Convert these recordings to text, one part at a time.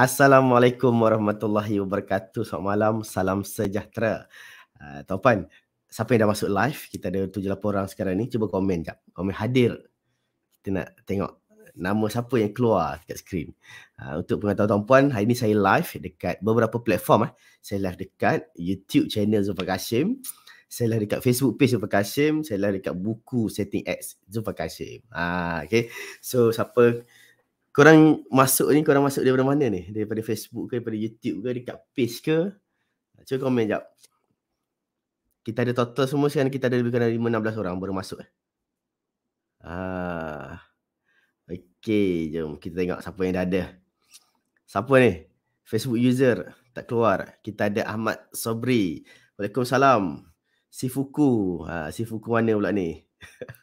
Assalamualaikum warahmatullahi wabarakatuh. Selamat malam, salam sejahtera. Uh, tuan siapa yang dah masuk live, kita ada 78 orang sekarang ni, cuba komen jap. Komen hadir. Kita nak tengok nama siapa yang keluar dekat skrin. Uh, untuk pengetahuan tuan-puan, hari ni saya live dekat beberapa platform. Eh. Saya live dekat YouTube channel Zulfar Kashim. Saya live dekat Facebook page Zulfar Kashim. Saya live dekat buku Setting X Zulfar Kashim. Uh, okay. So, siapa korang masuk ni, korang masuk daripada mana ni? Daripada Facebook ke, daripada YouTube ke, dekat page ke? Cuba komen jap. Kita ada total semua sekarang kita ada lebih kurang 5-16 orang baru masuk. Eh. Ah. Okay, jom kita tengok siapa yang dah ada. Siapa ni? Facebook user tak keluar. Kita ada Ahmad Sobri. Waalaikumsalam. Sifuku. Ha, Sifuku mana pula ni?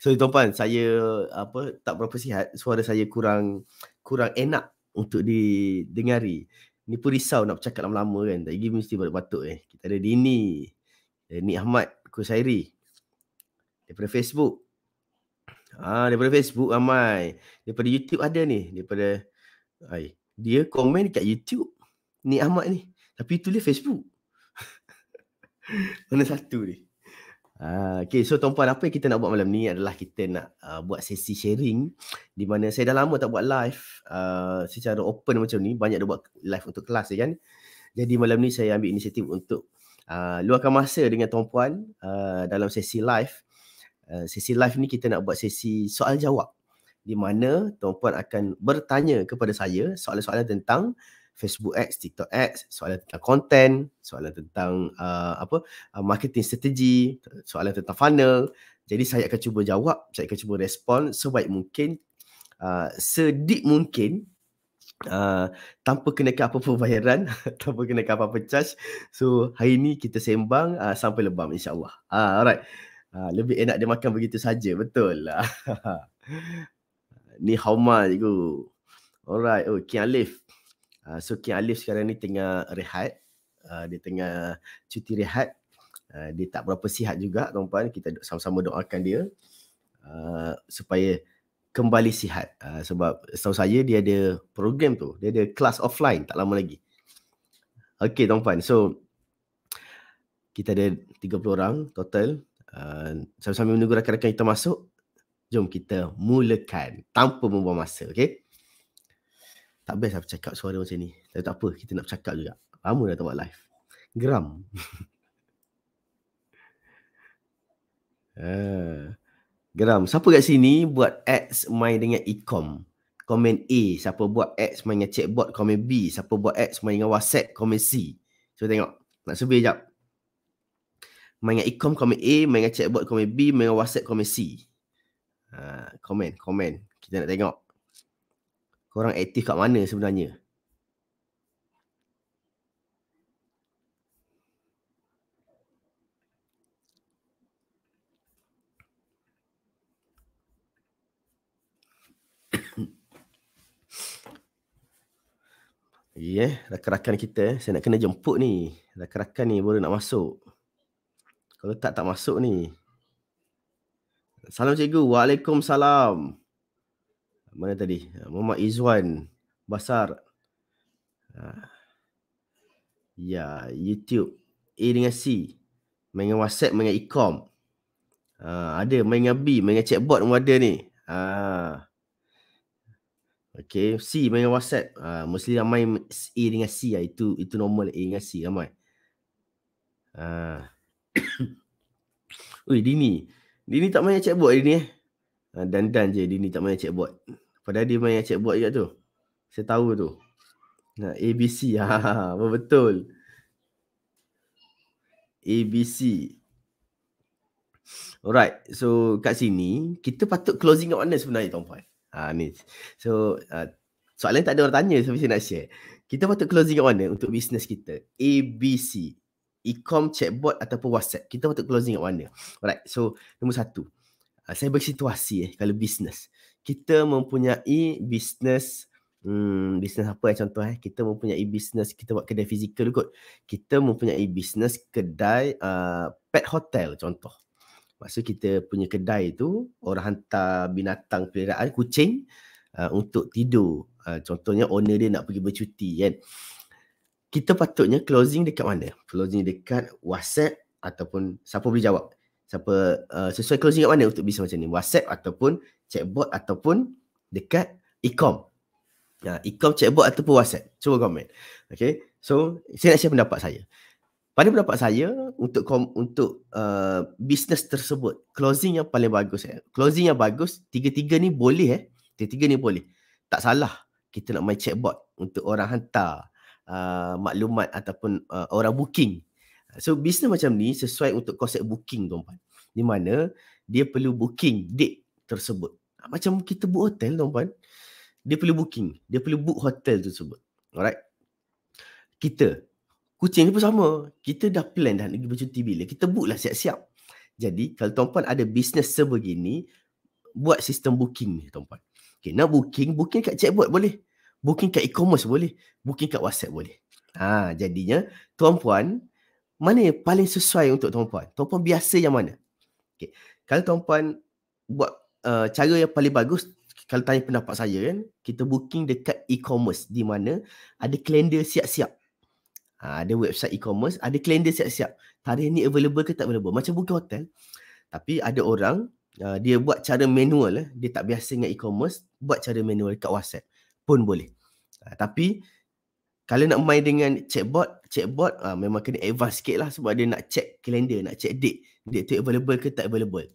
so tuan-tuan, saya apa tak berapa sihat. Suara saya kurang kurang enak untuk didengari. Ni pun risau nak bercakap lama-lama kan. Tak pergi mesti batuk-batuk eh. Kita ada Dini. Ni Ahmad Kusairi. Daripada Facebook. Ah, daripada Facebook ramai. Daripada YouTube ada ni. Daripada ai, dia komen dekat YouTube. Ni Ahmad ni. Tapi tulis Facebook. Mana satu ni? Ah, okay, so tuan-puan apa yang kita nak buat malam ni adalah kita nak uh, buat sesi sharing di mana saya dah lama tak buat live uh, secara open macam ni. Banyak dah buat live untuk kelas ya kan. Jadi malam ni saya ambil inisiatif untuk uh, luangkan masa dengan tuan-puan uh, dalam sesi live Eh, sesi live ni kita nak buat sesi soal jawab di mana tuan-puan akan bertanya kepada saya soalan-soalan tentang Facebook Ads, TikTok Ads, soalan tentang konten, soalan tentang uh, apa uh, marketing strategi, soalan tentang funnel. Jadi saya akan cuba jawab, saya akan cuba respon sebaik mungkin, uh, sedik mungkin uh, tanpa kenakan apa-apa bayaran, tanpa kenakan apa-apa charge. So hari ni kita sembang uh, sampai lebam insyaAllah. Uh, alright. Ha, lebih enak dia makan begitu saja, betul ni Hauma cikgu. Alright, oh Kian Alif. Uh, so Kian Alif sekarang ni tengah rehat. Uh, dia tengah cuti rehat. Uh, dia tak berapa sihat juga tuan-tuan. Kita sama-sama doakan dia. Uh, supaya kembali sihat. Uh, sebab setahu saya dia ada program tu. Dia ada kelas offline tak lama lagi. Okay tuan-tuan. So kita ada 30 orang total. Uh, sambil menunggu rakan-rakan kita masuk, jom kita mulakan tanpa membuang masa, okey? Tak best aku cakap suara macam ni. Tapi tak apa, kita nak cakap juga. Lama dah tak buat live. Geram. uh, geram. Siapa kat sini buat ads main dengan e-com? Komen A. Siapa buat ads main dengan chatbot? Komen B. Siapa buat ads main dengan WhatsApp? Komen C. Cuba tengok. Nak survey sekejap main dengan e-com komen A, main dengan chatbot komen B, main dengan WhatsApp komen C. Ha, komen, komen. Kita nak tengok. Korang aktif kat mana sebenarnya? Ya, yeah, rakan-rakan kita, eh. saya nak kena jemput ni. Rakan-rakan ni baru nak masuk. Kalau tak, tak masuk ni. Salam cikgu. Waalaikumsalam. Mana tadi? Muhammad Izwan. Basar. Ha. Ya, YouTube. A dengan C. Main dengan WhatsApp, main dengan e-com. Ha, ada main dengan B, main dengan chatbot pun ada ni. Ha. Okay, C main dengan WhatsApp. Ha, mesti ramai A dengan C lah. Itu, itu normal A dengan C ramai. Ha. Oi Dini. Dini tak main chatbot hari ni eh. Ha, dan dan je Dini tak main chatbot. Padahal dia main chatbot juga tu. Saya tahu tu. Nah, ABC. Ha, betul. ABC. Alright. So kat sini kita patut closing kat mana sebenarnya tuan-puan? Ha ni. So uh, soalan tak ada orang tanya tapi saya nak share. Kita patut closing kat mana untuk bisnes kita? ABC e-com, chatbot ataupun WhatsApp. Kita patut closing kat mana? Alright, so nombor satu. Uh, saya bagi situasi eh, kalau bisnes. Kita mempunyai bisnes, hmm, bisnes apa eh contoh eh. Kita mempunyai bisnes, kita buat kedai fizikal kot. Kita mempunyai bisnes kedai uh, pet hotel contoh. Maksud kita punya kedai tu, orang hantar binatang peliharaan, kucing uh, untuk tidur uh, contohnya owner dia nak pergi bercuti kan kita patutnya closing dekat mana closing dekat WhatsApp ataupun siapa boleh jawab siapa uh, sesuai closing kat mana untuk bisnes macam ni WhatsApp ataupun chatbot ataupun dekat e-com Ya, e-com chatbot ataupun WhatsApp. Cuba komen. Okay. So, saya nak share pendapat saya. Pada pendapat saya, untuk kom, untuk uh, bisnes tersebut, closing yang paling bagus. Eh. Closing yang bagus, tiga-tiga ni boleh. eh. Tiga-tiga ni boleh. Tak salah kita nak main chatbot untuk orang hantar uh, maklumat ataupun uh, orang booking. So, bisnes macam ni sesuai untuk konsep booking, tuan-tuan. Di mana dia perlu booking date tersebut. Macam kita book hotel, tuan-tuan dia perlu booking, dia perlu book hotel tersebut. Alright. Kita kucing ni pun sama. Kita dah plan dah nak pergi bercuti bila. Kita book lah siap-siap. Jadi kalau tuan-puan ada bisnes sebegini, buat sistem booking ni tuan-puan. Okay, nak booking, booking kat chatbot boleh. Booking kat e-commerce boleh. Booking kat WhatsApp boleh. Ha, jadinya tuan-puan, mana yang paling sesuai untuk tuan-puan? Tuan-puan biasa yang mana? Okay. Kalau tuan-puan buat uh, cara yang paling bagus, kalau tanya pendapat saya kan, kita booking dekat e-commerce di mana ada kalender siap-siap. Ha, ada website e-commerce, ada kalender siap-siap. Tarikh ni available ke tak available. Macam booking hotel. Tapi ada orang, uh, dia buat cara manual. Eh. Dia tak biasa dengan e-commerce, buat cara manual dekat WhatsApp. Pun boleh. Ha, tapi, kalau nak main dengan chatbot, chatbot uh, memang kena advance sikit lah sebab dia nak check kalender, nak check date. Date tu available ke tak available.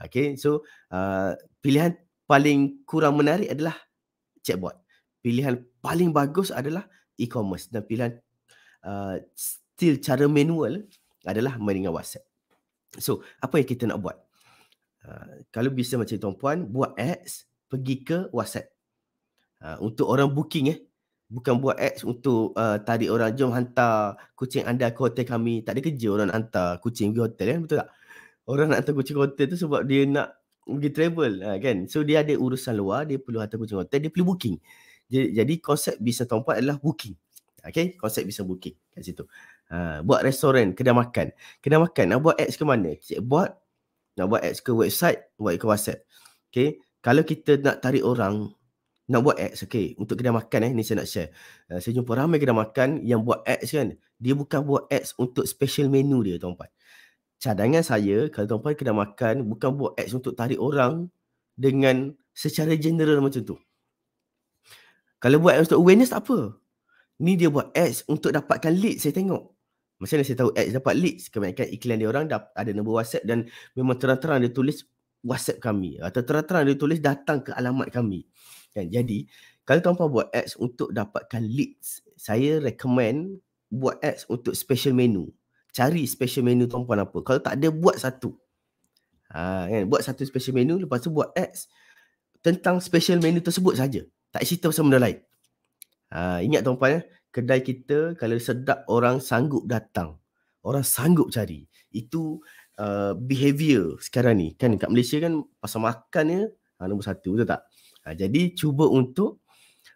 Okay, so uh, pilihan paling kurang menarik adalah chatbot. Pilihan paling bagus adalah e-commerce dan pilihan uh, still cara manual adalah main dengan WhatsApp. So, apa yang kita nak buat? Uh, kalau bisa macam tuan-puan, buat ads, pergi ke WhatsApp. Uh, untuk orang booking eh. Bukan buat ads untuk uh, tarik orang, jom hantar kucing anda ke hotel kami. Tak ada kerja orang nak hantar kucing ke hotel kan, betul tak? Orang nak hantar kucing ke hotel tu sebab dia nak pergi travel ha, kan? So dia ada urusan luar dia perlu hantar kucing hotel dia perlu booking. Jadi, jadi konsep bisnes tempat adalah booking. Okay? Konsep bisnes booking kat situ. Ha, buat restoran kedai makan. Kedai makan nak buat ads ke mana? Cik buat nak buat ads ke website buat ke whatsapp. Okay? Kalau kita nak tarik orang nak buat ads okay untuk kedai makan eh ni saya nak share uh, saya jumpa ramai kedai makan yang buat ads kan dia bukan buat ads untuk special menu dia tuan-tuan cadangan saya kalau tuan-puan kena makan bukan buat ads untuk tarik orang dengan secara general macam tu. Kalau buat ads untuk awareness tak apa. Ni dia buat ads untuk dapatkan lead saya tengok. Macam mana saya tahu ads dapat leads? Kebanyakan iklan dia orang ada nombor WhatsApp dan memang terang-terang dia tulis WhatsApp kami. Atau terang-terang dia tulis datang ke alamat kami. Kan? Jadi, kalau tuan-puan buat ads untuk dapatkan leads, saya recommend buat ads untuk special menu cari special menu tuan-puan apa. Kalau tak ada, buat satu. Ha, kan? Buat satu special menu, lepas tu buat ads tentang special menu tersebut saja. Tak cerita pasal benda lain. Ha, ingat tuan-puan, eh? kedai kita kalau sedap orang sanggup datang. Orang sanggup cari. Itu uh, behavior sekarang ni. Kan kat Malaysia kan pasal makan ni ha, nombor satu, betul tak? Ha, jadi cuba untuk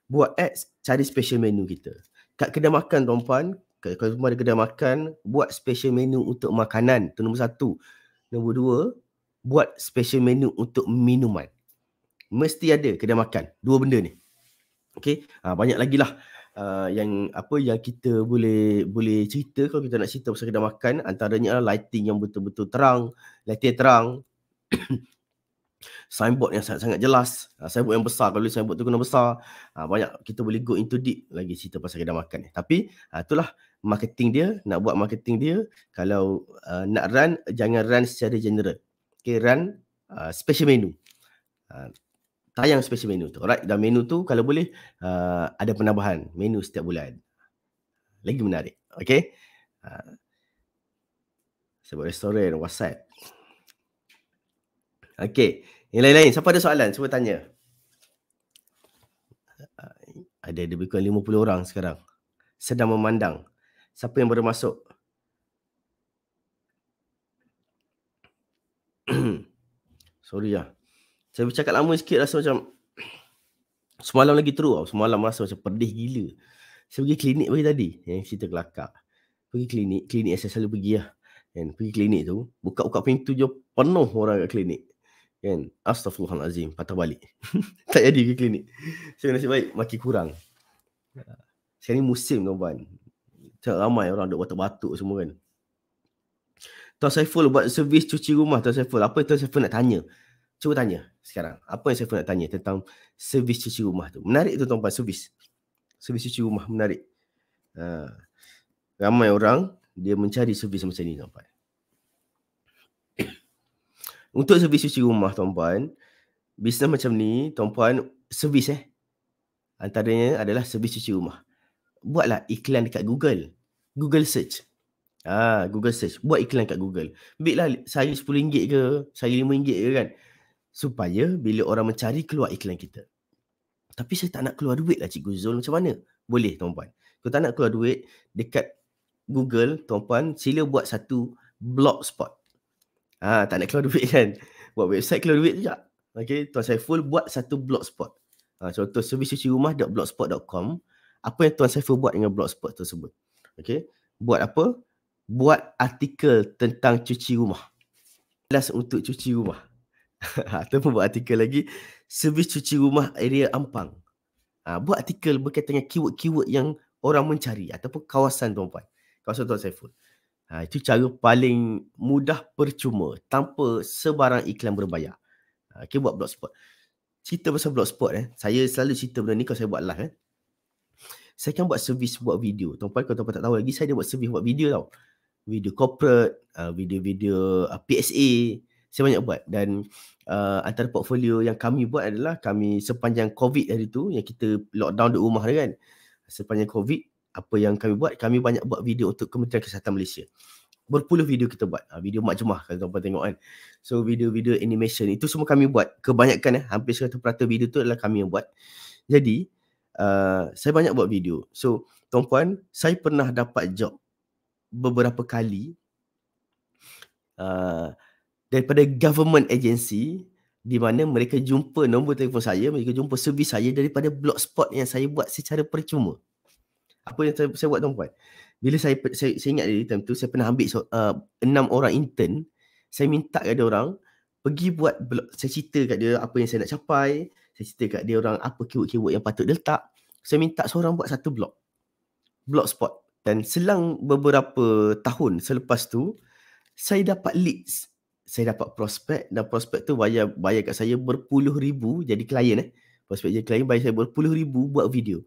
buat ads cari special menu kita. Kat kedai makan tuan-puan, kalau semua ada kedai makan, buat special menu untuk makanan. Itu nombor satu. Nombor dua, buat special menu untuk minuman. Mesti ada kedai makan. Dua benda ni. Okay. Ha, banyak lagi lah uh, yang apa yang kita boleh boleh cerita kalau kita nak cerita pasal kedai makan. Antaranya adalah lighting yang betul-betul terang. Lighting terang. Signboard yang sangat-sangat jelas. Uh, signboard yang besar. Kalau signboard tu kena besar. Uh, banyak kita boleh go into deep lagi cerita pasal kedai makan ni. Tapi uh, itulah marketing dia, nak buat marketing dia, kalau uh, nak run, jangan run secara general. Okay, run uh, special menu. Uh, tayang special menu tu. Alright, dan menu tu kalau boleh uh, ada penambahan menu setiap bulan. Lagi menarik. Okay. Uh, sebut restoran, WhatsApp. Okay. Yang lain-lain, siapa ada soalan? Cuba tanya. Ada lebih kurang 50 orang sekarang. Sedang memandang. Siapa yang baru masuk? Sorry lah. Saya bercakap lama sikit rasa macam semalam lagi teruk tau. Semalam rasa macam pedih gila. Saya pergi klinik pagi tadi. Yang cerita kelakar. Pergi klinik. Klinik saya selalu pergi lah. Kan? Pergi klinik tu. Buka-buka pintu je penuh orang kat klinik. Kan? Astaghfirullahalazim, patah balik. tak jadi ke klinik. So nasib baik makin kurang. Sekarang ni musim tuan-puan. Tak ramai orang duk batuk-batuk semua kan. Tuan Saiful buat servis cuci rumah Tuan Saiful. Apa Tuan Saiful nak tanya? Cuba tanya sekarang. Apa yang Saiful nak tanya tentang servis cuci rumah tu? Menarik tu tuan-puan servis. Servis cuci rumah menarik. Ha. Ramai orang dia mencari servis macam ni tuan-puan. Untuk servis cuci rumah tuan-puan, bisnes macam ni tuan-puan servis eh. Antaranya adalah servis cuci rumah. Buatlah iklan dekat Google. Google search. Ah, Google search. Buat iklan kat Google. Ambillah saya RM10 ke, saya RM5 ke kan. Supaya bila orang mencari keluar iklan kita. Tapi saya tak nak keluar duit lah Cikgu Zul. Macam mana? Boleh tuan-puan. Kalau tak nak keluar duit, dekat Google, tuan-puan, sila buat satu blogspot. Ha, tak nak keluar duit kan. Buat website keluar duit juga. Okay, Tuan Saiful buat satu blogspot. Ha, contoh servis cuci rumah.blogspot.com. Apa yang Tuan Saiful buat dengan blogspot tersebut? Okay, buat apa? Buat artikel tentang cuci rumah. Kelas untuk cuci rumah. Ataupun buat artikel lagi, servis cuci rumah area Ampang. Ha, buat artikel berkaitan dengan keyword-keyword yang orang mencari ataupun kawasan tuan-puan. Kawasan Tuan Saiful. Ha, itu cara paling mudah percuma tanpa sebarang iklan berbayar. Ha, okay, buat blogspot. Cerita pasal blogspot eh. Saya selalu cerita benda ni kalau saya buat live eh. Saya kan buat servis buat video. Tuan-tuan kalau tuan tak tahu lagi, saya ada buat servis buat video tau. Video corporate, uh, video-video uh, PSA. Saya banyak buat. Dan uh, antara portfolio yang kami buat adalah kami sepanjang COVID hari tu, yang kita lockdown di rumah kan. Sepanjang COVID, apa yang kami buat, kami banyak buat video untuk Kementerian Kesihatan Malaysia. Berpuluh video kita buat. Ha, video mak jemah kalau tuan-tuan tengok kan. So video-video animation itu semua kami buat. Kebanyakan eh, hampir 100% video tu adalah kami yang buat. Jadi, uh, saya banyak buat video. So, tuan-puan, saya pernah dapat job beberapa kali uh, daripada government agency di mana mereka jumpa nombor telefon saya, mereka jumpa servis saya daripada blogspot yang saya buat secara percuma apa yang saya, saya buat tuan-puan? Bila saya, saya saya ingat dari time tu saya pernah ambil so, uh, enam orang intern saya minta dia orang pergi buat blog saya cerita kat dia apa yang saya nak capai saya cerita kat dia orang apa keyword-keyword yang patut dia letak saya minta seorang buat satu blog blogspot dan selang beberapa tahun selepas tu saya dapat leads. Saya dapat prospek dan prospek tu bayar bayar kat saya berpuluh ribu jadi klien eh. Prospek jadi klien bayar saya berpuluh ribu buat video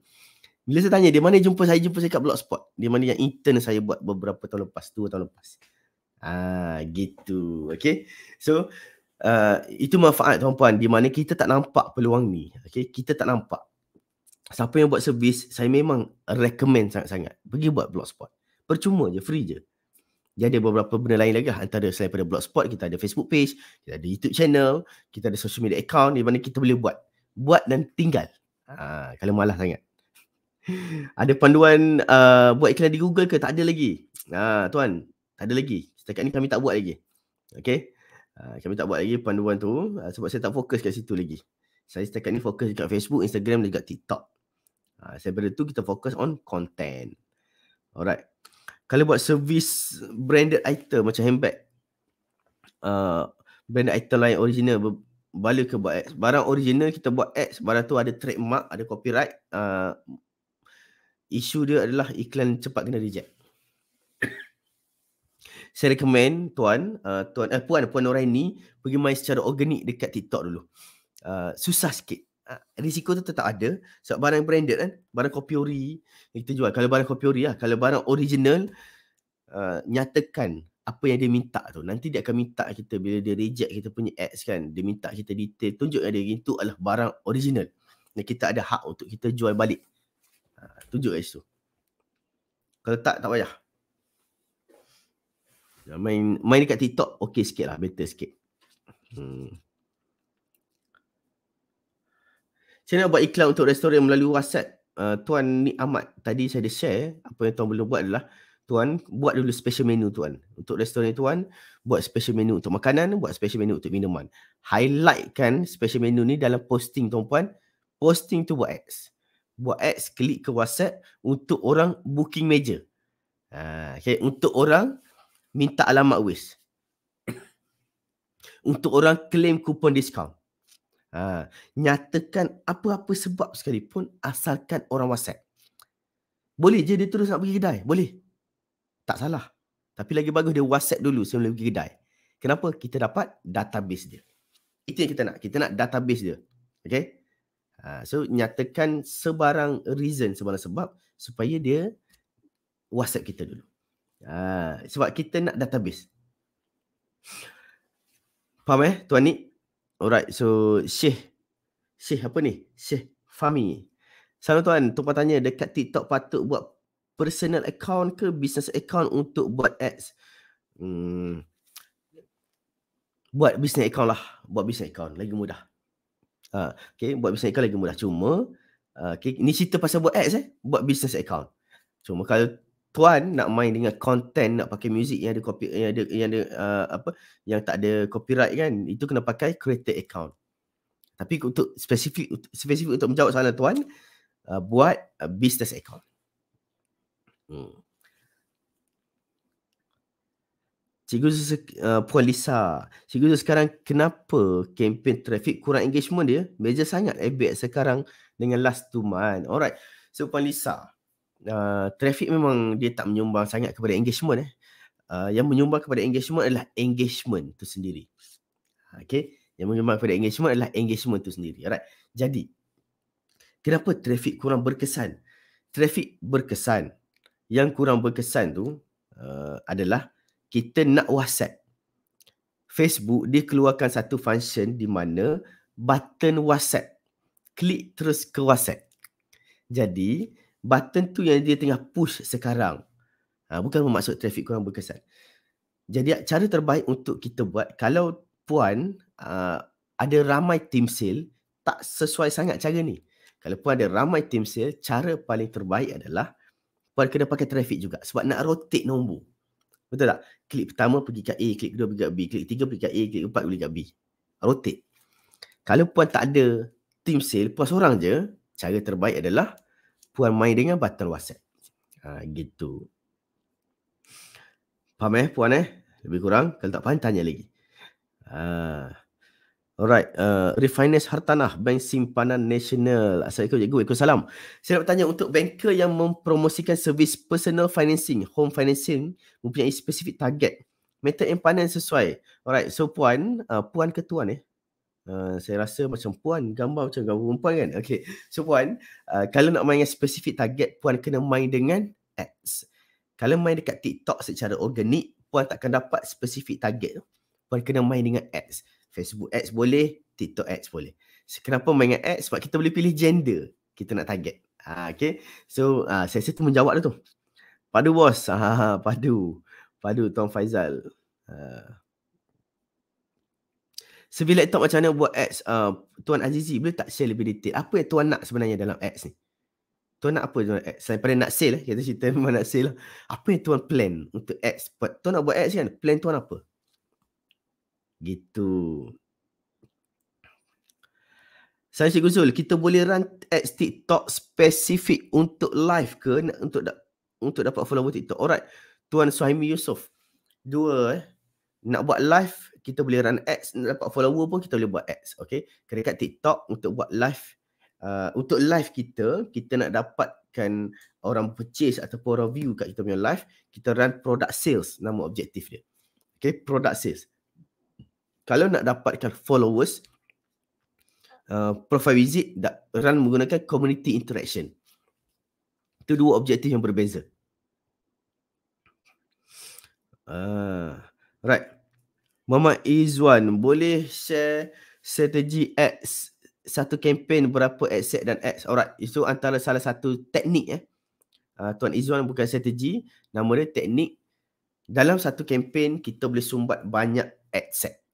bila saya tanya dia mana jumpa saya jumpa saya kat blogspot. Dia mana yang intern saya buat beberapa tahun lepas, dua tahun lepas. Ah gitu. Okay. So uh, itu manfaat tuan-puan di mana kita tak nampak peluang ni. Okay. Kita tak nampak. Siapa yang buat servis, saya memang recommend sangat-sangat. Pergi buat blogspot. Percuma je, free je. Dia ada beberapa benda lain lagi lah. Antara selain pada blogspot, kita ada Facebook page, kita ada YouTube channel, kita ada social media account di mana kita boleh buat. Buat dan tinggal. Ha, kalau malas sangat. Ada panduan uh, buat iklan di Google ke? Tak ada lagi. Ha, tuan, tak ada lagi. Setakat ni kami tak buat lagi. Okay. Uh, kami tak buat lagi panduan tu uh, sebab saya tak fokus kat situ lagi. Saya setakat ni fokus dekat Facebook, Instagram dan juga TikTok. Uh, ber tu kita fokus on content. Alright. Kalau buat servis branded item macam handbag. Uh, branded item lain original bala ke buat ads. Barang original kita buat ads. Barang tu ada trademark, ada copyright. Uh, isu dia adalah iklan cepat kena reject. Saya recommend tuan, uh, tuan eh, puan puan Noraini pergi main secara organik dekat TikTok dulu. Uh, susah sikit. Uh, risiko tu tetap ada sebab barang branded kan, barang kopi ori yang kita jual. Kalau barang kopi ori lah, kalau barang original uh, nyatakan apa yang dia minta tu. Nanti dia akan minta kita bila dia reject kita punya ads kan, dia minta kita detail, tunjuk dia itu adalah barang original. Dan kita ada hak untuk kita jual balik. Ha, tunjuk kat situ. Kalau tak, tak payah. Main main dekat TikTok, okey sikit lah. Better sikit. Hmm. Saya nak buat iklan untuk restoran melalui WhatsApp. Uh, Tuan Nik Ahmad, tadi saya ada share. Apa yang Tuan belum buat adalah, Tuan buat dulu special menu Tuan. Untuk restoran Tuan, buat special menu untuk makanan, buat special menu untuk minuman. Highlightkan special menu ni dalam posting Tuan Puan. Posting tu buat ads buat ads klik ke WhatsApp untuk orang booking meja. Ha, okay. Untuk orang minta alamat wis. untuk orang claim kupon diskaun. Ha, nyatakan apa-apa sebab sekalipun asalkan orang WhatsApp. Boleh je dia terus nak pergi kedai? Boleh. Tak salah. Tapi lagi bagus dia WhatsApp dulu sebelum pergi kedai. Kenapa? Kita dapat database dia. Itu yang kita nak. Kita nak database dia. Okay? Ha, so, nyatakan sebarang reason, sebarang sebab supaya dia WhatsApp kita dulu. Ha, sebab kita nak database. Faham eh, Tuan Nik? Alright, so Syekh. Syekh apa ni? Syekh Fami. Salam tuan, tuan tanya dekat TikTok patut buat personal account ke business account untuk buat ads? Hmm. Buat business account lah. Buat business account. Lagi mudah. Uh, okay, buat business account lagi mudah. Cuma, uh, okay, ni cerita pasal buat ads eh. Buat business account. Cuma kalau tuan nak main dengan content nak pakai music yang ada copy yang ada yang ada uh, apa yang tak ada copyright kan itu kena pakai creator account tapi untuk spesifik spesifik untuk menjawab soalan tuan uh, buat business account hmm. Cikgu uh, Puan Lisa Cikgu sekarang kenapa kempen traffic kurang engagement dia Major sangat ebek sekarang dengan last two month Alright So Puan Lisa uh, traffic memang dia tak menyumbang sangat kepada engagement eh. Uh, yang menyumbang kepada engagement adalah engagement tu sendiri. Okay. Yang menyumbang kepada engagement adalah engagement tu sendiri. Alright. Jadi, kenapa traffic kurang berkesan? Traffic berkesan. Yang kurang berkesan tu uh, adalah kita nak WhatsApp. Facebook dia keluarkan satu function di mana button WhatsApp. Klik terus ke WhatsApp. Jadi, button tu yang dia tengah push sekarang. Ha, bukan bermaksud traffic kurang berkesan. Jadi cara terbaik untuk kita buat kalau puan uh, ada ramai team sale tak sesuai sangat cara ni. Kalau puan ada ramai team sale, cara paling terbaik adalah puan kena pakai traffic juga sebab nak rotate nombor. Betul tak? Klik pertama pergi kat A, klik kedua pergi kat B, klik ketiga pergi kat A, klik keempat pergi kat B. Rotate. Kalau puan tak ada team sale, puan seorang je, cara terbaik adalah puan main dengan button WhatsApp. Ha, gitu. Faham eh puan eh? Lebih kurang. Kalau tak faham tanya lagi. Ha. Alright. Uh, refinance hartanah Bank Simpanan Nasional. Assalamualaikum cikgu. Waalaikumsalam. Saya nak bertanya untuk banker yang mempromosikan servis personal financing, home financing mempunyai spesifik target. Method yang pandai sesuai. Alright. So puan, uh, puan ke tuan eh? Uh, saya rasa macam puan gambar macam gambar perempuan kan. Okay. So puan, uh, kalau nak main spesifik target, puan kena main dengan ads. Kalau main dekat TikTok secara organik, puan takkan dapat spesifik target. Puan kena main dengan ads. Facebook ads boleh, TikTok ads boleh. Kenapa main dengan ads? Sebab kita boleh pilih gender kita nak target. Ha, okay. So, uh, saya rasa tu menjawab tu. Padu bos. Ha, padu. Padu Tuan Faizal. Uh, Sevilla laptop macam mana buat ads uh, Tuan Azizi boleh tak share lebih detail apa yang Tuan nak sebenarnya dalam ads ni Tuan nak apa Tuan ads selain pada nak sale eh kita cerita memang nak sale lah. apa yang Tuan plan untuk ads Tuan nak buat ads kan plan Tuan apa gitu saya Cik Guzul, kita boleh run ads TikTok spesifik untuk live ke untuk da- untuk dapat follower TikTok. Alright. Tuan Suhaimi Yusof. Dua eh. Nak buat live kita boleh run ads nak dapat follower pun kita boleh buat ads okey dekat TikTok untuk buat live uh, untuk live kita kita nak dapatkan orang purchase ataupun orang view kat kita punya live kita run product sales nama objektif dia okey product sales kalau nak dapatkan followers uh, profile visit run menggunakan community interaction. Itu dua objektif yang berbeza. Uh, right. Muhammad Izwan boleh share strategi ads? Satu kempen berapa ad set dan ads? Alright itu antara salah satu teknik eh. Uh, tuan Izwan bukan strategi nama dia teknik. Dalam satu kempen kita boleh sumbat banyak ad set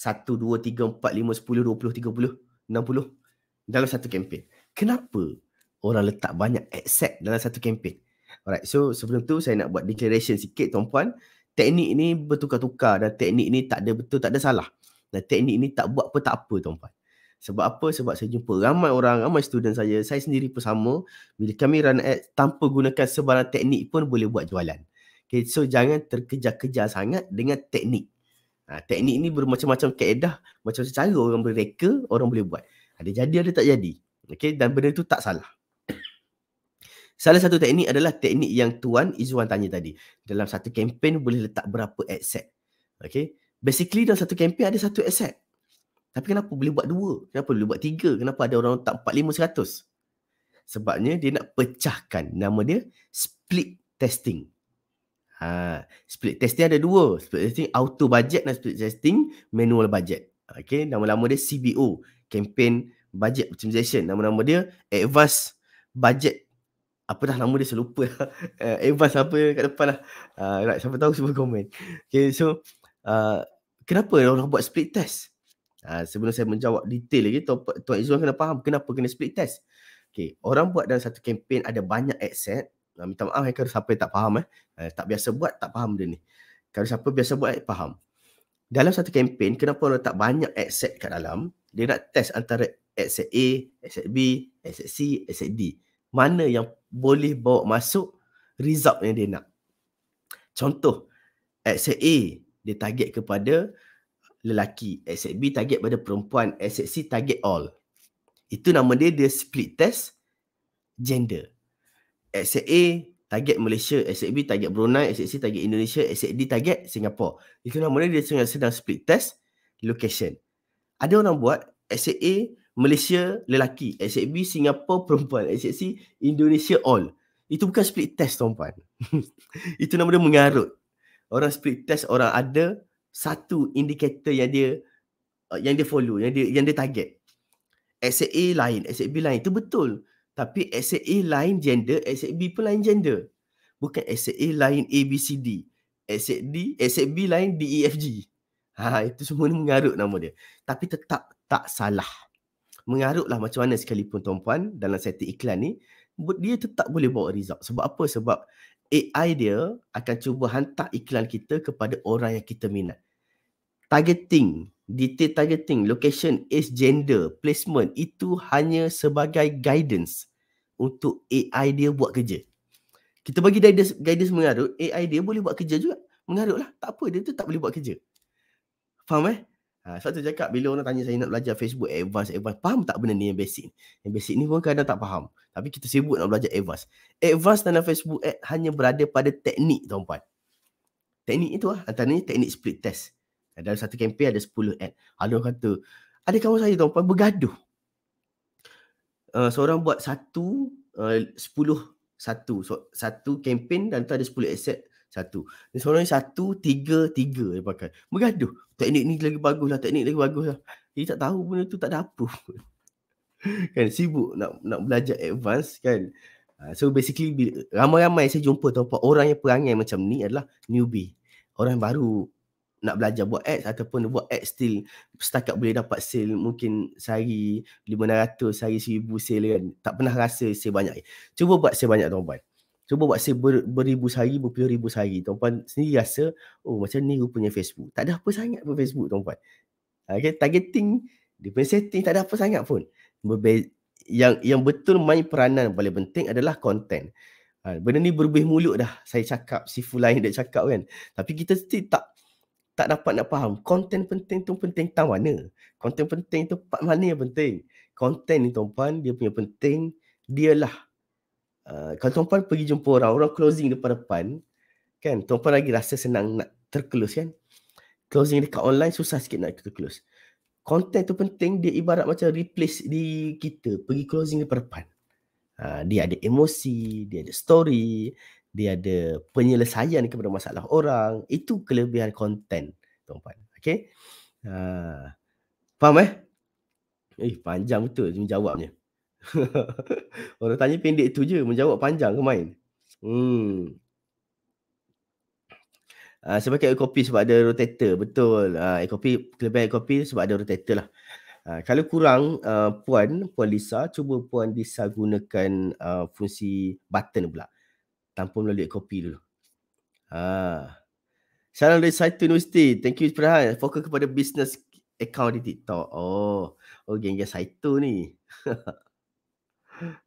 1 2 3 4 5 10 20 30 60 dalam satu kempen kenapa orang letak banyak ad set dalam satu kempen alright so sebelum tu saya nak buat declaration sikit tuan-puan teknik ni bertukar-tukar dan teknik ni tak ada betul tak ada salah. Dan teknik ni tak buat apa tak apa tuan-tuan. Sebab apa? Sebab saya jumpa ramai orang, ramai student saya, saya sendiri pun sama. Bila kami run ad tanpa gunakan sebarang teknik pun boleh buat jualan. Okay, so jangan terkejar-kejar sangat dengan teknik. Ha, teknik ni bermacam-macam kaedah, macam cara orang boleh reka, orang boleh buat. Ada jadi ada tak jadi. Okay, dan benda tu tak salah. Salah satu teknik adalah teknik yang Tuan Izwan tanya tadi. Dalam satu kempen boleh letak berapa asset. Okay. Basically dalam satu kempen ada satu asset. Tapi kenapa boleh buat dua? Kenapa boleh buat tiga? Kenapa ada orang letak empat, lima, seratus? Sebabnya dia nak pecahkan. Nama dia split testing. Ha, split testing ada dua. Split testing auto budget dan split testing manual budget. Okay, nama-nama dia CBO. Campaign Budget Optimization. Nama-nama dia Advanced Budget. Apa dah nama dia saya lupa. uh, advanced apa kat depan lah. Uh, right, siapa tahu semua komen. Okay, so uh, kenapa orang buat split test? Uh, sebelum saya menjawab detail lagi, Tuan, Tuan Izzuan kena faham kenapa kena split test. Okay, orang buat dalam satu campaign ada banyak asset Uh, minta maaf eh, kalau siapa yang tak faham eh. Uh, tak biasa buat, tak faham dia ni. Kalau siapa biasa buat, eh, faham. Dalam satu kempen, kenapa orang letak banyak asset kat dalam, dia nak test antara asset A, asset B, asset C, asset D. Mana yang boleh bawa masuk result yang dia nak. Contoh, asset A, dia target kepada lelaki. Asset B target pada perempuan. Asset C target all. Itu nama dia, dia split test gender. Asset A target Malaysia, asset B target Brunei, asset C target Indonesia, asset D target Singapore. Itu nama dia dia sedang split test location. Ada orang buat asset A Malaysia lelaki, asset B Singapore perempuan, asset C Indonesia all. Itu bukan split test tuan-puan. Itu nama dia mengarut. Orang split test orang ada satu indikator yang dia yang dia follow, yang dia yang dia target. Asset A lain, asset B lain. Itu betul. Tapi aset A lain gender, aset B pun lain gender. Bukan aset A lain A, B, C, D. Aset D, aset B lain D, E, F, G. Ha, itu semua mengarut nama dia. Tapi tetap tak salah. Mengarutlah macam mana sekalipun tuan-puan dalam setting iklan ni, dia tetap boleh bawa result. Sebab apa? Sebab AI dia akan cuba hantar iklan kita kepada orang yang kita minat. Targeting detail targeting, location, age, gender, placement itu hanya sebagai guidance untuk AI dia buat kerja. Kita bagi guidance, guidance mengarut, AI dia boleh buat kerja juga. Mengarut lah. Tak apa, dia tu tak boleh buat kerja. Faham eh? Ha, sebab tu cakap bila orang tanya saya nak belajar Facebook advance, advance. Faham tak benda ni yang basic? Yang basic ni pun kadang tak faham. Tapi kita sibuk nak belajar advance. Advance dalam Facebook ad hanya berada pada teknik tuan-puan. Teknik itu lah. Antaranya teknik split test. Dalam satu kempen ada 10 ad. Ada orang kata, ada kawan saya tuan-puan bergaduh. Uh, seorang buat satu, uh, sepuluh, satu. So, satu kempen dan tu ada sepuluh aset, satu. Dan seorang satu, tiga, tiga dia pakai. Bergaduh. Teknik ni lagi bagus lah, teknik lagi bagus lah. Dia tak tahu benda tu tak ada apa. kan sibuk nak nak belajar advance kan. Uh, so basically ramai-ramai saya jumpa tuan-puan orang yang perangai macam ni adalah newbie. Orang baru nak belajar buat ads ataupun buat ads still setakat boleh dapat sale mungkin sehari 500 sehari 1000 sale kan. Tak pernah rasa sale banyak. Cuba buat sale banyak tuan-tuan cuba buat sale ber, beribu sehari berpuluh ribu sehari. Tuan-tuan sendiri rasa oh macam ni rupanya Facebook. Tak ada apa sangat pun Facebook tuan-tuan okay, targeting dia punya setting tak ada apa sangat pun. Berbe- yang yang betul main peranan paling penting adalah content. Ha, benda ni berbih mulut dah saya cakap si lain dia cakap kan. Tapi kita still tak tak dapat nak faham. Konten penting tu penting tahu mana. Konten penting tu part mana yang penting. Konten ni tuan-puan dia punya penting dialah uh, kalau tuan-puan pergi jumpa orang orang closing depan-depan kan tuan-puan lagi rasa senang nak terclose kan. Closing dekat online susah sikit nak terclose konten tu penting dia ibarat macam replace di kita pergi closing depan-depan uh, dia ada emosi dia ada story dia ada penyelesaian kepada masalah orang itu kelebihan konten tuan-tuan okey? Ha faham eh? Eh panjang betul menjawabnya. Orang tanya pendek tu je menjawab panjang ke main? Hmm. Uh, sebab kayak kopi sebab ada rotator betul. Uh, kopi kelebihan kopi sebab ada rotator lah. Uh, kalau kurang uh, puan puan Lisa cuba puan Lisa gunakan uh, fungsi button pula tanpa melalui kopi dulu. Ha. Salam dari Saitu University. Thank you Perhan. Fokus kepada business account di TikTok. Oh, oh geng-geng Saitu ni.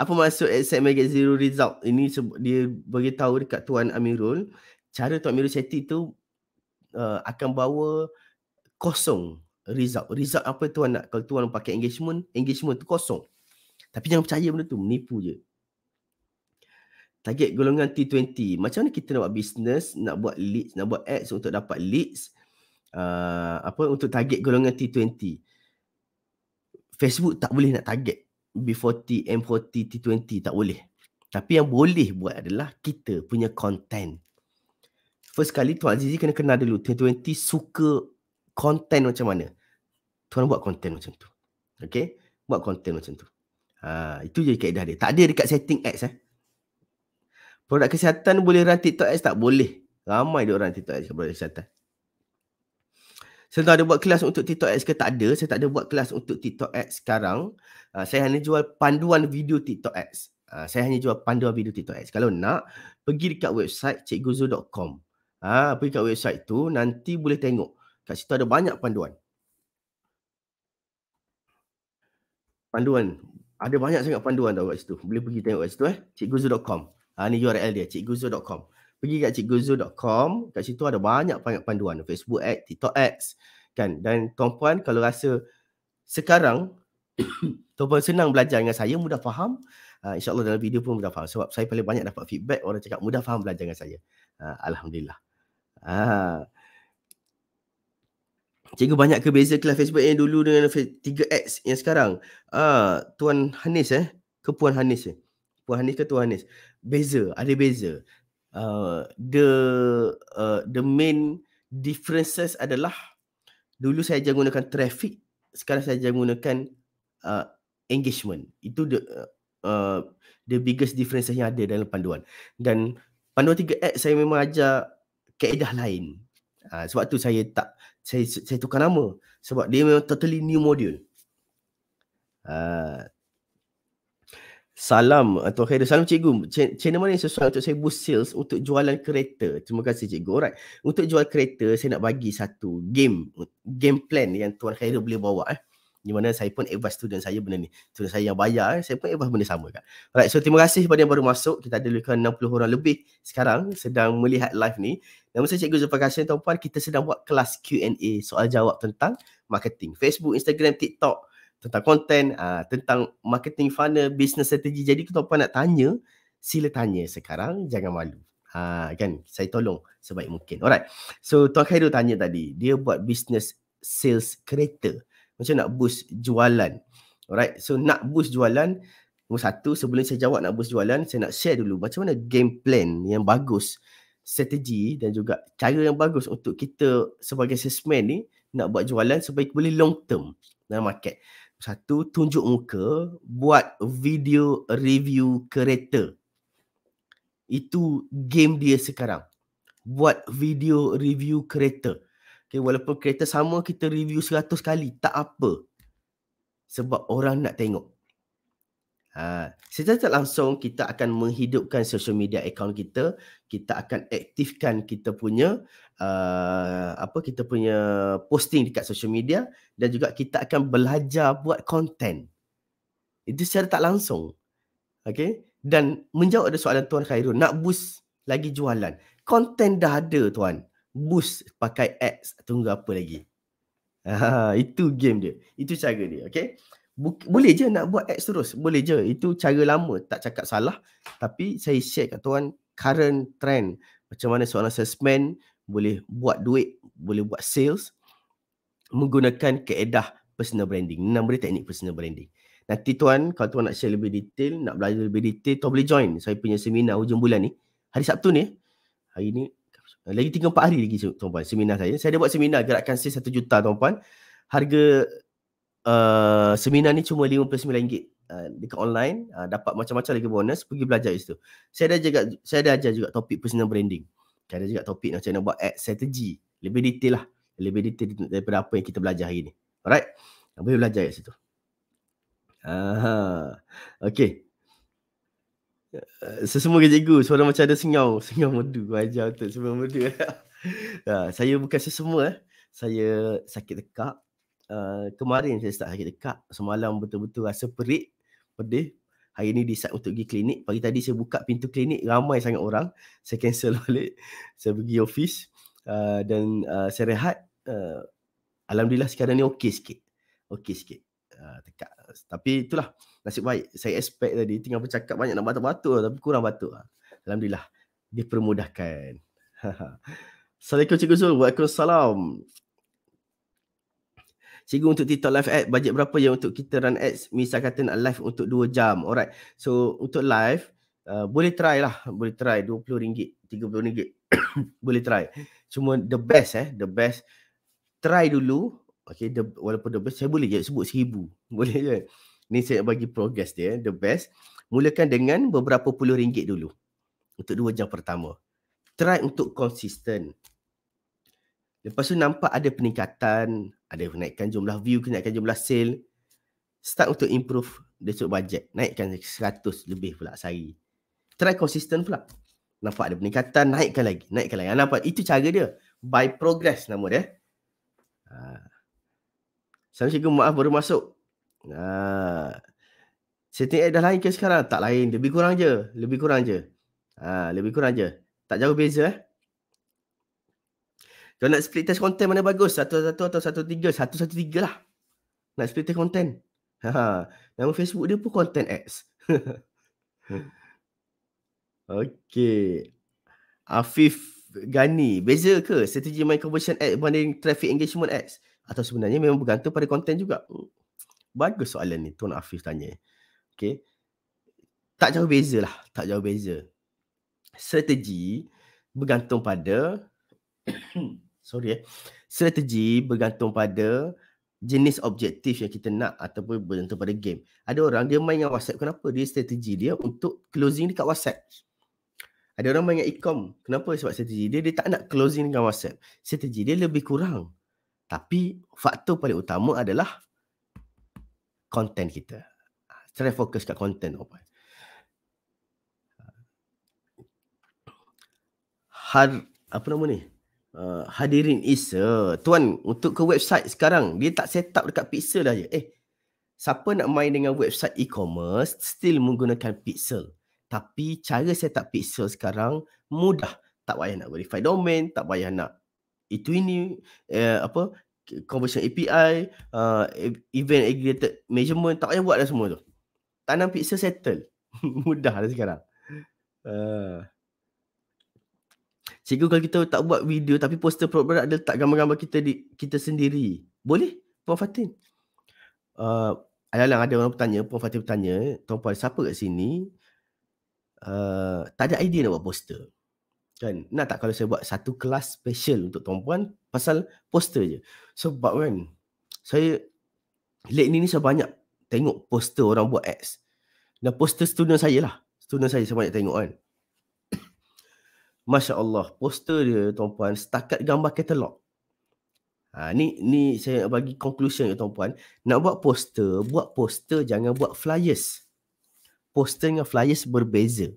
Apa maksud accept get zero result? Ini dia bagi tahu dekat Tuan Amirul. Cara Tuan Amirul setting tu uh, akan bawa kosong result. Result apa tuan nak? Kalau tuan pakai engagement, engagement tu kosong. Tapi jangan percaya benda tu, menipu je. Target golongan T20. Macam mana kita nak buat business, nak buat leads, nak buat ads untuk dapat leads uh, apa untuk target golongan T20. Facebook tak boleh nak target B40, M40, T20 tak boleh. Tapi yang boleh buat adalah kita punya content. First kali Tuan Azizi kena kenal dulu T20 suka content macam mana. Tuan buat content macam tu. Okay? Buat content macam tu. Ha, itu je kaedah dia. Tak ada dekat setting ads eh. Produk kesihatan boleh run TikTok ads tak? Boleh. Ramai dia orang TikTok ads produk kesihatan. Saya tak ada buat kelas untuk TikTok ads ke? Tak ada. Saya tak ada buat kelas untuk TikTok ads sekarang. Uh, saya hanya jual panduan video TikTok ads. Uh, saya hanya jual panduan video TikTok ads. Kalau nak, pergi dekat website cikguzo.com. Ah, uh, pergi kat website tu, nanti boleh tengok. Kat situ ada banyak panduan. Panduan ada banyak sangat panduan tau kat situ. Boleh pergi tengok kat situ eh. cikguzo.com. Ha, ni URL dia, cikguzo.com. Pergi kat cikguzo.com, kat situ ada banyak banyak panduan. Facebook Ads, TikTok Ads. Kan? Dan tuan-puan kalau rasa sekarang tuan-puan senang belajar dengan saya, mudah faham. Uh, InsyaAllah dalam video pun mudah faham. Sebab saya paling banyak dapat feedback orang cakap mudah faham belajar dengan saya. Uh, Alhamdulillah. Uh, Cikgu banyak ke beza kelas Facebook yang dulu dengan 3X yang sekarang? Ah, Tuan Hanis eh? Ke Puan Hanis eh? Puan Hanis ke Tuan Hanis? Beza, ada beza. Uh, the uh, the main differences adalah dulu saya jangan gunakan traffic, sekarang saya jangan gunakan uh, engagement. Itu the uh, the biggest differences yang ada dalam panduan. Dan panduan 3X saya memang ajar kaedah lain. Uh, sebab tu saya tak saya saya tukar nama sebab dia memang totally new module. Uh, salam atau khair salam cikgu. Channel mana yang sesuai untuk saya boost sales untuk jualan kereta? Terima kasih cikgu. Alright. Untuk jual kereta saya nak bagi satu game game plan yang tuan Khairul boleh bawa eh di mana saya pun advise student saya benda ni. Student saya yang bayar, eh, saya pun advise benda sama kan. Alright, so terima kasih kepada yang baru masuk. Kita ada lebih 60 orang lebih sekarang sedang melihat live ni. Nama saya Cikgu Zulfar Kasim, tuan-puan. Kita sedang buat kelas Q&A soal jawab tentang marketing. Facebook, Instagram, TikTok, tentang konten, uh, tentang marketing funnel, business strategy. Jadi tuan-puan nak tanya, sila tanya sekarang. Jangan malu. Ha, kan saya tolong sebaik mungkin alright so tuan Khairul tanya tadi dia buat business sales kereta macam nak boost jualan. Alright, so nak boost jualan, nombor satu sebelum saya jawab nak boost jualan, saya nak share dulu macam mana game plan yang bagus, strategi dan juga cara yang bagus untuk kita sebagai salesman ni nak buat jualan supaya boleh long term dalam market. Satu, tunjuk muka, buat video review kereta. Itu game dia sekarang. Buat video review kereta. Okay, walaupun kereta sama kita review 100 kali, tak apa. Sebab orang nak tengok. Ha, secara tak langsung kita akan menghidupkan social media account kita, kita akan aktifkan kita punya uh, apa kita punya posting dekat social media dan juga kita akan belajar buat content. Itu secara tak langsung. Okay? Dan menjawab ada soalan Tuan Khairul, nak boost lagi jualan. Content dah ada tuan. Boost pakai ads tunggu apa lagi? Ha, itu game dia. Itu cara dia okay boleh je nak buat ads terus. Boleh je. Itu cara lama. Tak cakap salah. Tapi saya share kat tuan current trend. Macam mana seorang salesman boleh buat duit boleh buat sales menggunakan keedah personal branding nama dia teknik personal branding nanti tuan kalau tuan nak share lebih detail nak belajar lebih detail tuan boleh join saya punya seminar hujung bulan ni hari Sabtu ni hari ni lagi 3 4 hari lagi tuan-puan seminar saya. Saya ada buat seminar gerakan sales 1 juta tuan-puan. Harga uh, seminar ni cuma RM59 uh, dekat online, uh, dapat macam-macam lagi bonus, pergi belajar itu. Saya ada juga saya ada ajar juga topik personal branding. Saya ada juga topik macam mana buat ad strategi. Lebih detail lah. Lebih detail daripada apa yang kita belajar hari ni. Alright. Boleh belajar kat situ. Aha. Okay. Eh, Sesemua ke cikgu Suara macam ada sengau Sengau merdu Ajar tu Sengau merdu ha, Saya bukan sesemua eh. Saya sakit tekak uh, Kemarin saya start sakit tekak Semalam betul-betul rasa perik Pedih Hari ni decide untuk pergi klinik. Pagi tadi saya buka pintu klinik Ramai sangat orang. Saya cancel balik. Saya pergi office uh, dan uh, saya rehat. Uh, alhamdulillah sekarang ni okey sikit. Okey sikit. Uh, tekak. Tapi itulah nasib baik. Saya expect tadi tinggal bercakap banyak nak batuk-batuk tapi kurang batuk. Alhamdulillah. Dipermudahkan Assalamualaikum Cikgu Zul. Waalaikumsalam Cikgu untuk TikTok live ad Bajet berapa yang untuk kita run ads? Misal kata nak live untuk 2 jam Alright. So untuk live uh, Boleh try lah. Boleh try RM20 RM30 Boleh try. Cuma the best eh The best Try dulu. Okay the, Walaupun the best Saya boleh je sebut RM1000 Boleh je. Ni saya bagi progress dia The best. Mulakan dengan beberapa puluh ringgit dulu. Untuk 2 jam pertama. Try untuk konsisten. Lepas tu nampak ada peningkatan, ada naikkan jumlah view, naikkan jumlah sale. Start untuk improve besok budget. Naikkan 100 lebih pula sehari. Try konsisten pula. Nampak ada peningkatan, naikkan lagi. Naikkan lagi. Nampak? Itu cara dia. By progress nama dia. Sama cikgu maaf baru masuk. Ha. Setting dah lain ke sekarang? Tak lain. Lebih kurang je. Lebih kurang je. Lebih kurang je. Tak jauh beza eh. Kalau nak split test content mana bagus? Satu-satu atau satu-tiga? Satu-satu-tiga lah. Nak split test content. Ha, nama Facebook dia pun content ads. okay. Afif Gani. Beza ke strategi main conversion ads berbanding traffic engagement ads? Atau sebenarnya memang bergantung pada content juga? Hmm. Bagus soalan ni. Tuan Afif tanya. Okay. Tak jauh beza lah. Tak jauh beza strategi bergantung pada sorry eh strategi bergantung pada jenis objektif yang kita nak ataupun bergantung pada game. Ada orang dia main dengan WhatsApp kenapa? Dia strategi dia untuk closing dekat WhatsApp. Ada orang main dengan e-com. Kenapa? Sebab strategi dia dia tak nak closing dengan WhatsApp. Strategi dia lebih kurang. Tapi faktor paling utama adalah content kita. Try fokus kat content apa. had apa nama ni? Uh, hadirin Isa. Tuan, untuk ke website sekarang, dia tak set up dekat Pixel dah je. Eh, siapa nak main dengan website e-commerce, still menggunakan Pixel. Tapi cara set up Pixel sekarang mudah. Tak payah nak verify domain, tak payah nak itu ini, uh, apa, conversion API, uh, event aggregated measurement, tak payah buat dah semua tu. Tanam Pixel settle. mudah dah sekarang. Uh. Cikgu kalau kita tak buat video tapi poster produk ada letak gambar-gambar kita di kita sendiri. Boleh? Puan Fatin. Uh, Alang ada orang bertanya, Puan Fatin bertanya, Tuan Puan siapa kat sini uh, tak ada idea nak buat poster. Kan? Nak tak kalau saya buat satu kelas special untuk Tuan Puan pasal poster je. Sebab kan, saya late ni ni saya banyak tengok poster orang buat ads. Dan poster student saya lah. Student saya saya banyak tengok kan. Masya Allah, poster dia tuan-puan setakat gambar katalog. Ha, ni ni saya bagi conclusion ya tuan-puan. Nak buat poster, buat poster jangan buat flyers. Poster dengan flyers berbeza.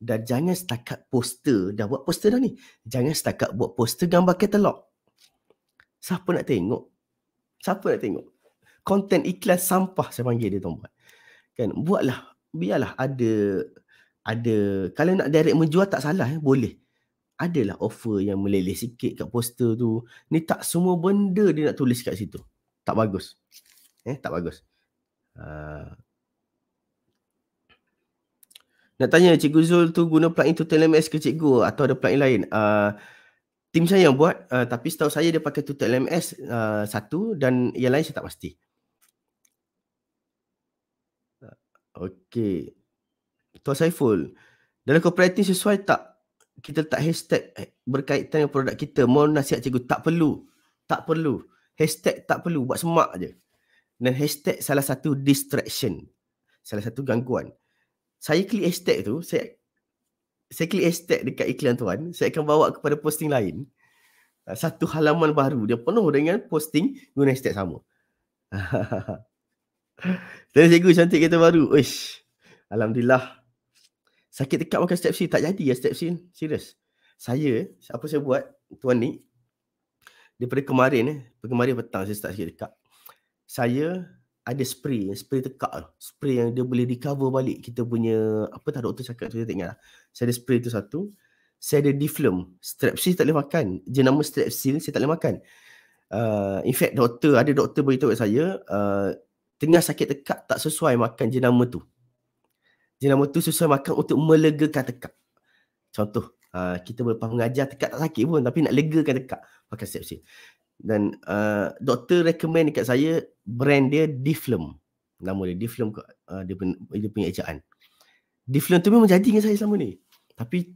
Dan jangan setakat poster, dah buat poster dah ni. Jangan setakat buat poster gambar katalog. Siapa nak tengok? Siapa nak tengok? Konten iklan sampah saya panggil dia tuan-puan. Kan, buatlah, biarlah ada ada. Kalau nak direct menjual tak salah eh. Boleh. Adalah offer yang meleleh sikit kat poster tu. Ni tak semua benda dia nak tulis kat situ. Tak bagus. Eh tak bagus. Uh... nak tanya cikgu Zul tu guna plugin tu LMS ke cikgu? Atau ada plugin lain? Uh, tim saya yang buat uh, tapi setahu saya dia pakai tu LMS uh, satu dan yang lain saya tak pasti. Okay. Tuan Saiful, dalam kooperatif sesuai tak kita tak hashtag eh, berkaitan dengan produk kita. Mohon nasihat cikgu, tak perlu. Tak perlu. Hashtag tak perlu, buat semak je. Dan hashtag salah satu distraction. Salah satu gangguan. Saya klik hashtag tu, saya saya klik hashtag dekat iklan tuan, saya akan bawa kepada posting lain. Ah, satu halaman baru, dia penuh dengan posting guna hashtag sama. Dan cikgu cantik kita baru. Uish. Alhamdulillah sakit dekat makan step C tak jadi ya step C serius saya apa saya buat tuan ni daripada kemarin eh kemarin petang saya start sakit dekat saya ada spray spray tekak spray yang dia boleh recover balik kita punya apa tak doktor cakap tu saya tak ingat lah. saya ada spray tu satu saya ada diflum. Strepsil tak boleh makan. Jenama strepsil saya tak boleh makan. Uh, in fact doktor ada doktor beritahu kat saya uh, tengah sakit tekak tak sesuai makan jenama tu. Jenama tu sesuai makan untuk melegakan tekak. Contoh uh, kita berlepas mengajar tekak tak sakit pun tapi nak legakan tekak makan strepsil. Dan uh, doktor recommend dekat saya brand dia Diflum. Nama dia Diflum uh, dia, punya, dia punya ejaan. Diflum tu memang jadi dengan saya selama ni. Tapi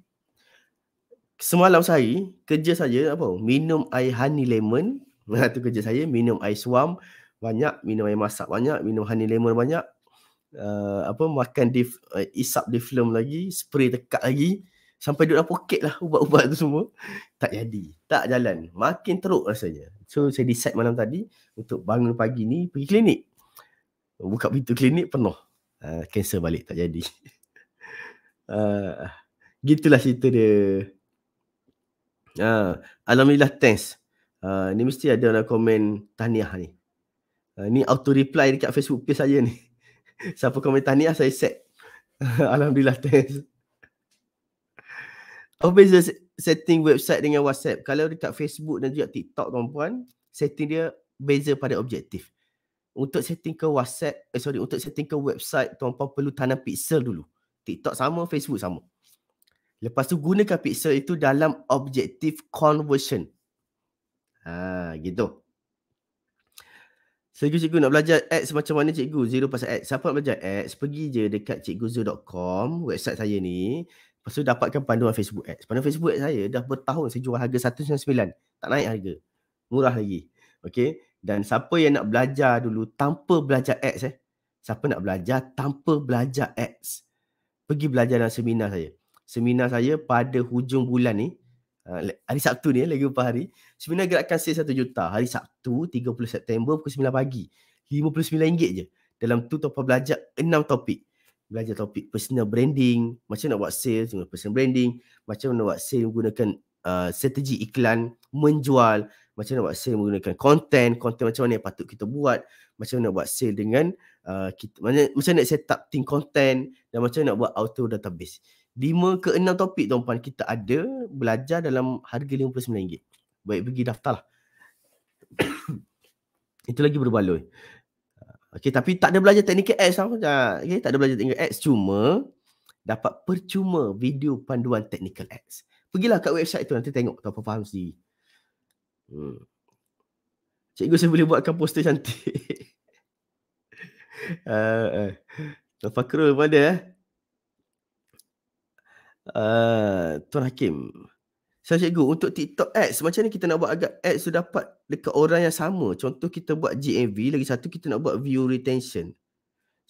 semalam saya kerja saya apa? Minum air honey lemon Nah, tu kerja saya minum air suam banyak, minum air masak banyak, minum honey lemon banyak. Uh, apa makan dif, uh, isap diflum lagi, spray tekak lagi sampai duduk dalam poket lah ubat-ubat tu semua. Tak jadi. Tak jalan. Makin teruk rasanya. So saya decide malam tadi untuk bangun pagi ni pergi klinik. Buka pintu klinik penuh. Uh, cancer balik tak jadi. Uh, gitulah cerita dia. Uh, Alhamdulillah thanks. Uh, ni mesti ada orang komen tahniah ni. Uh, ni auto reply dekat Facebook page saya ni. Siapa komen tahniah saya set. Alhamdulillah thanks. Apa beza setting website dengan WhatsApp? Kalau dekat Facebook dan juga TikTok tuan-puan, setting dia beza pada objektif. Untuk setting ke WhatsApp, eh sorry, untuk setting ke website, tuan-puan perlu tanam pixel dulu. TikTok sama, Facebook sama. Lepas tu gunakan pixel itu dalam objektif conversion. Ha, gitu. Cikgu-cikgu nak belajar ads macam mana cikgu? Zero pasal ads. Siapa nak belajar ads, pergi je dekat cikguzo.com, website saya ni. Lepas tu dapatkan panduan Facebook ads. Panduan Facebook ads saya dah bertahun saya jual harga 199. Tak naik harga. Murah lagi. Okay. Dan siapa yang nak belajar dulu tanpa belajar ads eh. Siapa nak belajar tanpa belajar ads. Pergi belajar dalam seminar saya. Seminar saya pada hujung bulan ni. Ah, hari Sabtu ni lagi beberapa hari seminar gerakan sale 1 juta. Hari Sabtu 30 September pukul 9 pagi. RM59 je. Dalam tu tuan belajar 6 topik. Belajar topik personal branding macam nak buat sales dengan personal branding macam nak buat sales menggunakan uh, strategi iklan menjual macam nak buat sales menggunakan konten konten macam mana yang patut kita buat macam nak buat sales dengan uh, kita macam, macam nak set up team content dan macam nak buat auto database 5 ke 6 topik tuan-puan kita ada belajar dalam harga RM59. Baik pergi daftar lah. Itu lagi berbaloi. Okay, tapi tak ada belajar teknikal ads lah. Okay, tak ada belajar teknikal ads. Cuma dapat percuma video panduan teknikal ads. Pergilah kat website tu nanti tengok tak apa faham sendiri. Hmm. Cikgu saya boleh buatkan poster cantik. uh, uh. Fakrul mana eh? Uh, Tuan Hakim. Saya cikgu, untuk TikTok ads, macam mana kita nak buat agar ads tu dapat dekat orang yang sama? Contoh kita buat GMV, lagi satu kita nak buat view retention.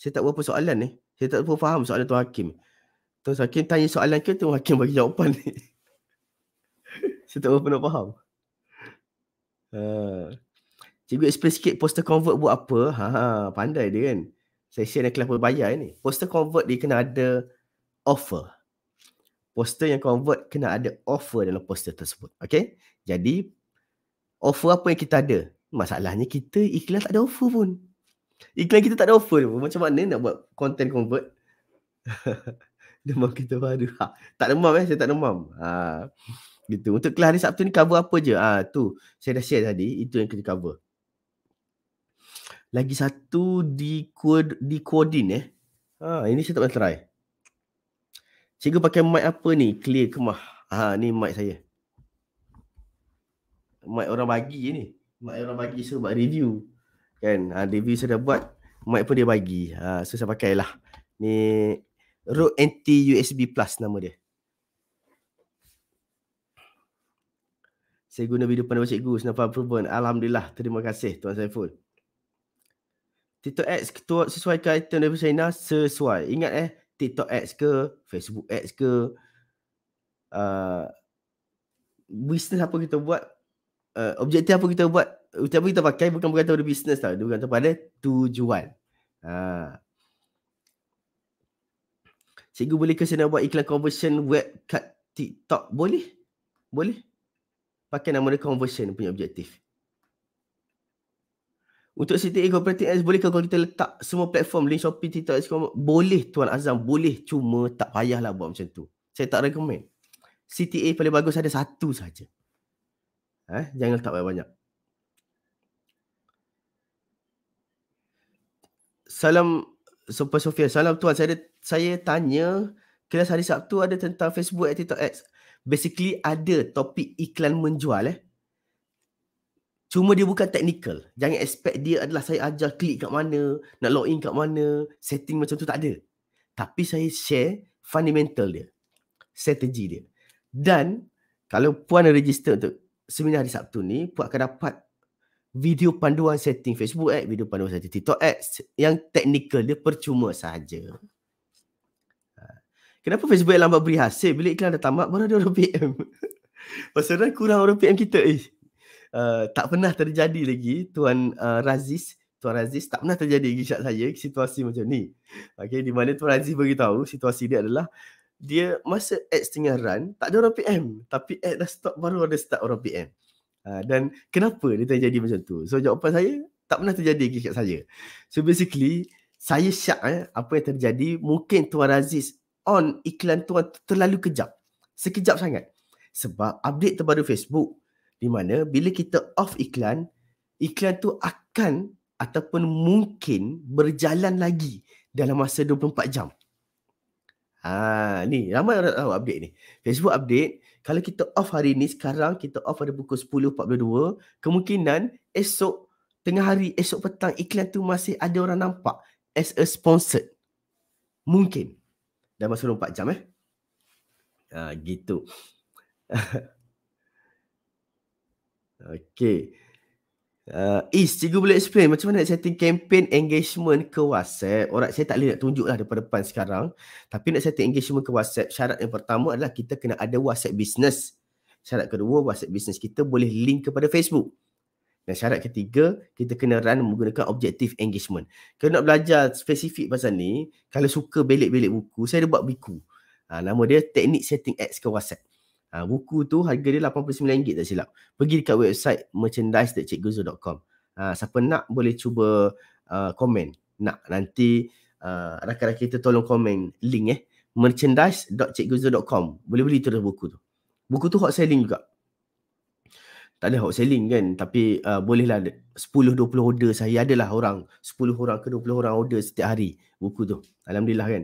Saya tak berapa soalan ni. Saya tak berapa faham soalan Tuan Hakim. Tuan Hakim tanya soalan ke Tuan Hakim bagi jawapan ni? Saya tak berapa nak faham. Uh, cikgu explain sikit poster convert buat apa? Ha, ha pandai dia kan. Saya share dengan kelas berbayar ni. Poster convert dia kena ada offer poster yang convert kena ada offer dalam poster tersebut. Okay. Jadi, offer apa yang kita ada? Masalahnya kita iklan tak ada offer pun. Iklan kita tak ada offer pun. Macam mana nak buat content convert? demam kita baru. Ha, tak demam eh. Saya tak demam. Ha, gitu. Untuk kelas hari Sabtu ni cover apa je? Ha, tu. Saya dah share tadi. Itu yang kita cover. Lagi satu di di eh. Ha, ini saya tak pernah try. Cikgu pakai mic apa ni? Clear kemah. Ha ni mic saya. Mic orang bagi ni. Mic orang bagi so buat review. Kan? Ha review saya dah buat. Mic pun dia bagi. Ha so saya pakai lah. Ni Rode NT USB Plus nama dia. Saya guna video panduan cikgu Senapa Proven. Alhamdulillah. Terima kasih Tuan Saiful. TikTok X ketua sesuaikan item dari China sesuai. Ingat eh TikTok ads ke, Facebook ads ke, uh, bisnes apa kita buat, uh, objektif apa kita buat, objektif apa kita pakai bukan bergantung pada bisnes tau, dia bergantung pada tujuan. Ha. Cikgu boleh ke saya nak buat iklan conversion web kat TikTok? Boleh. Boleh. Pakai nama dia conversion punya objektif. Untuk CTA Cooperative Ads boleh kalau kita letak semua platform link Shopee, TikTok, Ads, boleh Tuan Azam, boleh cuma tak payahlah buat macam tu. Saya tak recommend. CTA paling bagus ada satu saja. Eh, jangan letak banyak-banyak. Salam Super Sofia. Salam tuan. Saya saya tanya kelas hari Sabtu ada tentang Facebook at TikTok ads. Basically ada topik iklan menjual eh. Cuma dia bukan technical. Jangan expect dia adalah saya ajar klik kat mana, nak login kat mana, setting macam tu tak ada. Tapi saya share fundamental dia. Strategi dia. Dan kalau puan register untuk seminar hari Sabtu ni, puan akan dapat video panduan setting Facebook ads, video panduan setting TikTok ads yang technical dia percuma saja. Kenapa Facebook lambat beri hasil? Bila iklan dah tamat baru ada orang PM. Pasal kurang orang PM kita. Eh, uh, tak pernah terjadi lagi Tuan uh, Raziz. Tuan Raziz tak pernah terjadi lagi syak saya situasi macam ni. Okay, di mana Tuan Raziz beritahu situasi dia adalah dia masa ad setengah run tak ada orang PM. Tapi ad dah stop baru ada start orang PM. Uh, dan kenapa dia terjadi macam tu? So jawapan saya tak pernah terjadi lagi kat saya. So basically saya syak eh, apa yang terjadi mungkin Tuan Raziz on iklan tu terlalu kejap. Sekejap sangat. Sebab update terbaru Facebook di mana bila kita off iklan, iklan tu akan ataupun mungkin berjalan lagi dalam masa 24 jam. Ha, ni ramai orang tahu update ni. Facebook update, kalau kita off hari ni sekarang kita off pada pukul 10.42, kemungkinan esok tengah hari, esok petang iklan tu masih ada orang nampak as a sponsored. Mungkin dah masuk 24 jam eh. Ha, gitu. okay. Uh, Is, cikgu boleh explain macam mana nak setting campaign engagement ke WhatsApp? Orang saya tak boleh nak tunjuk lah depan-depan sekarang. Tapi nak setting engagement ke WhatsApp, syarat yang pertama adalah kita kena ada WhatsApp business. Syarat kedua, WhatsApp business kita boleh link kepada Facebook. Dan syarat ketiga, kita kena run menggunakan objektif engagement. Kalau nak belajar spesifik pasal ni, kalau suka belik-belik buku, saya ada buat buku. Ha, nama dia Teknik Setting Ads ke WhatsApp. Ha, buku tu harga dia RM89 tak silap. Pergi dekat website merchandise.cikguzo.com. Ha, siapa nak boleh cuba uh, komen. Nak nanti uh, rakan-rakan kita tolong komen link eh. merchandise.cikguzo.com. Boleh beli terus buku tu. Buku tu hot selling juga tak ada hot selling kan tapi uh, bolehlah 10 20 order saya adalah orang 10 orang ke 20 orang order setiap hari buku tu alhamdulillah kan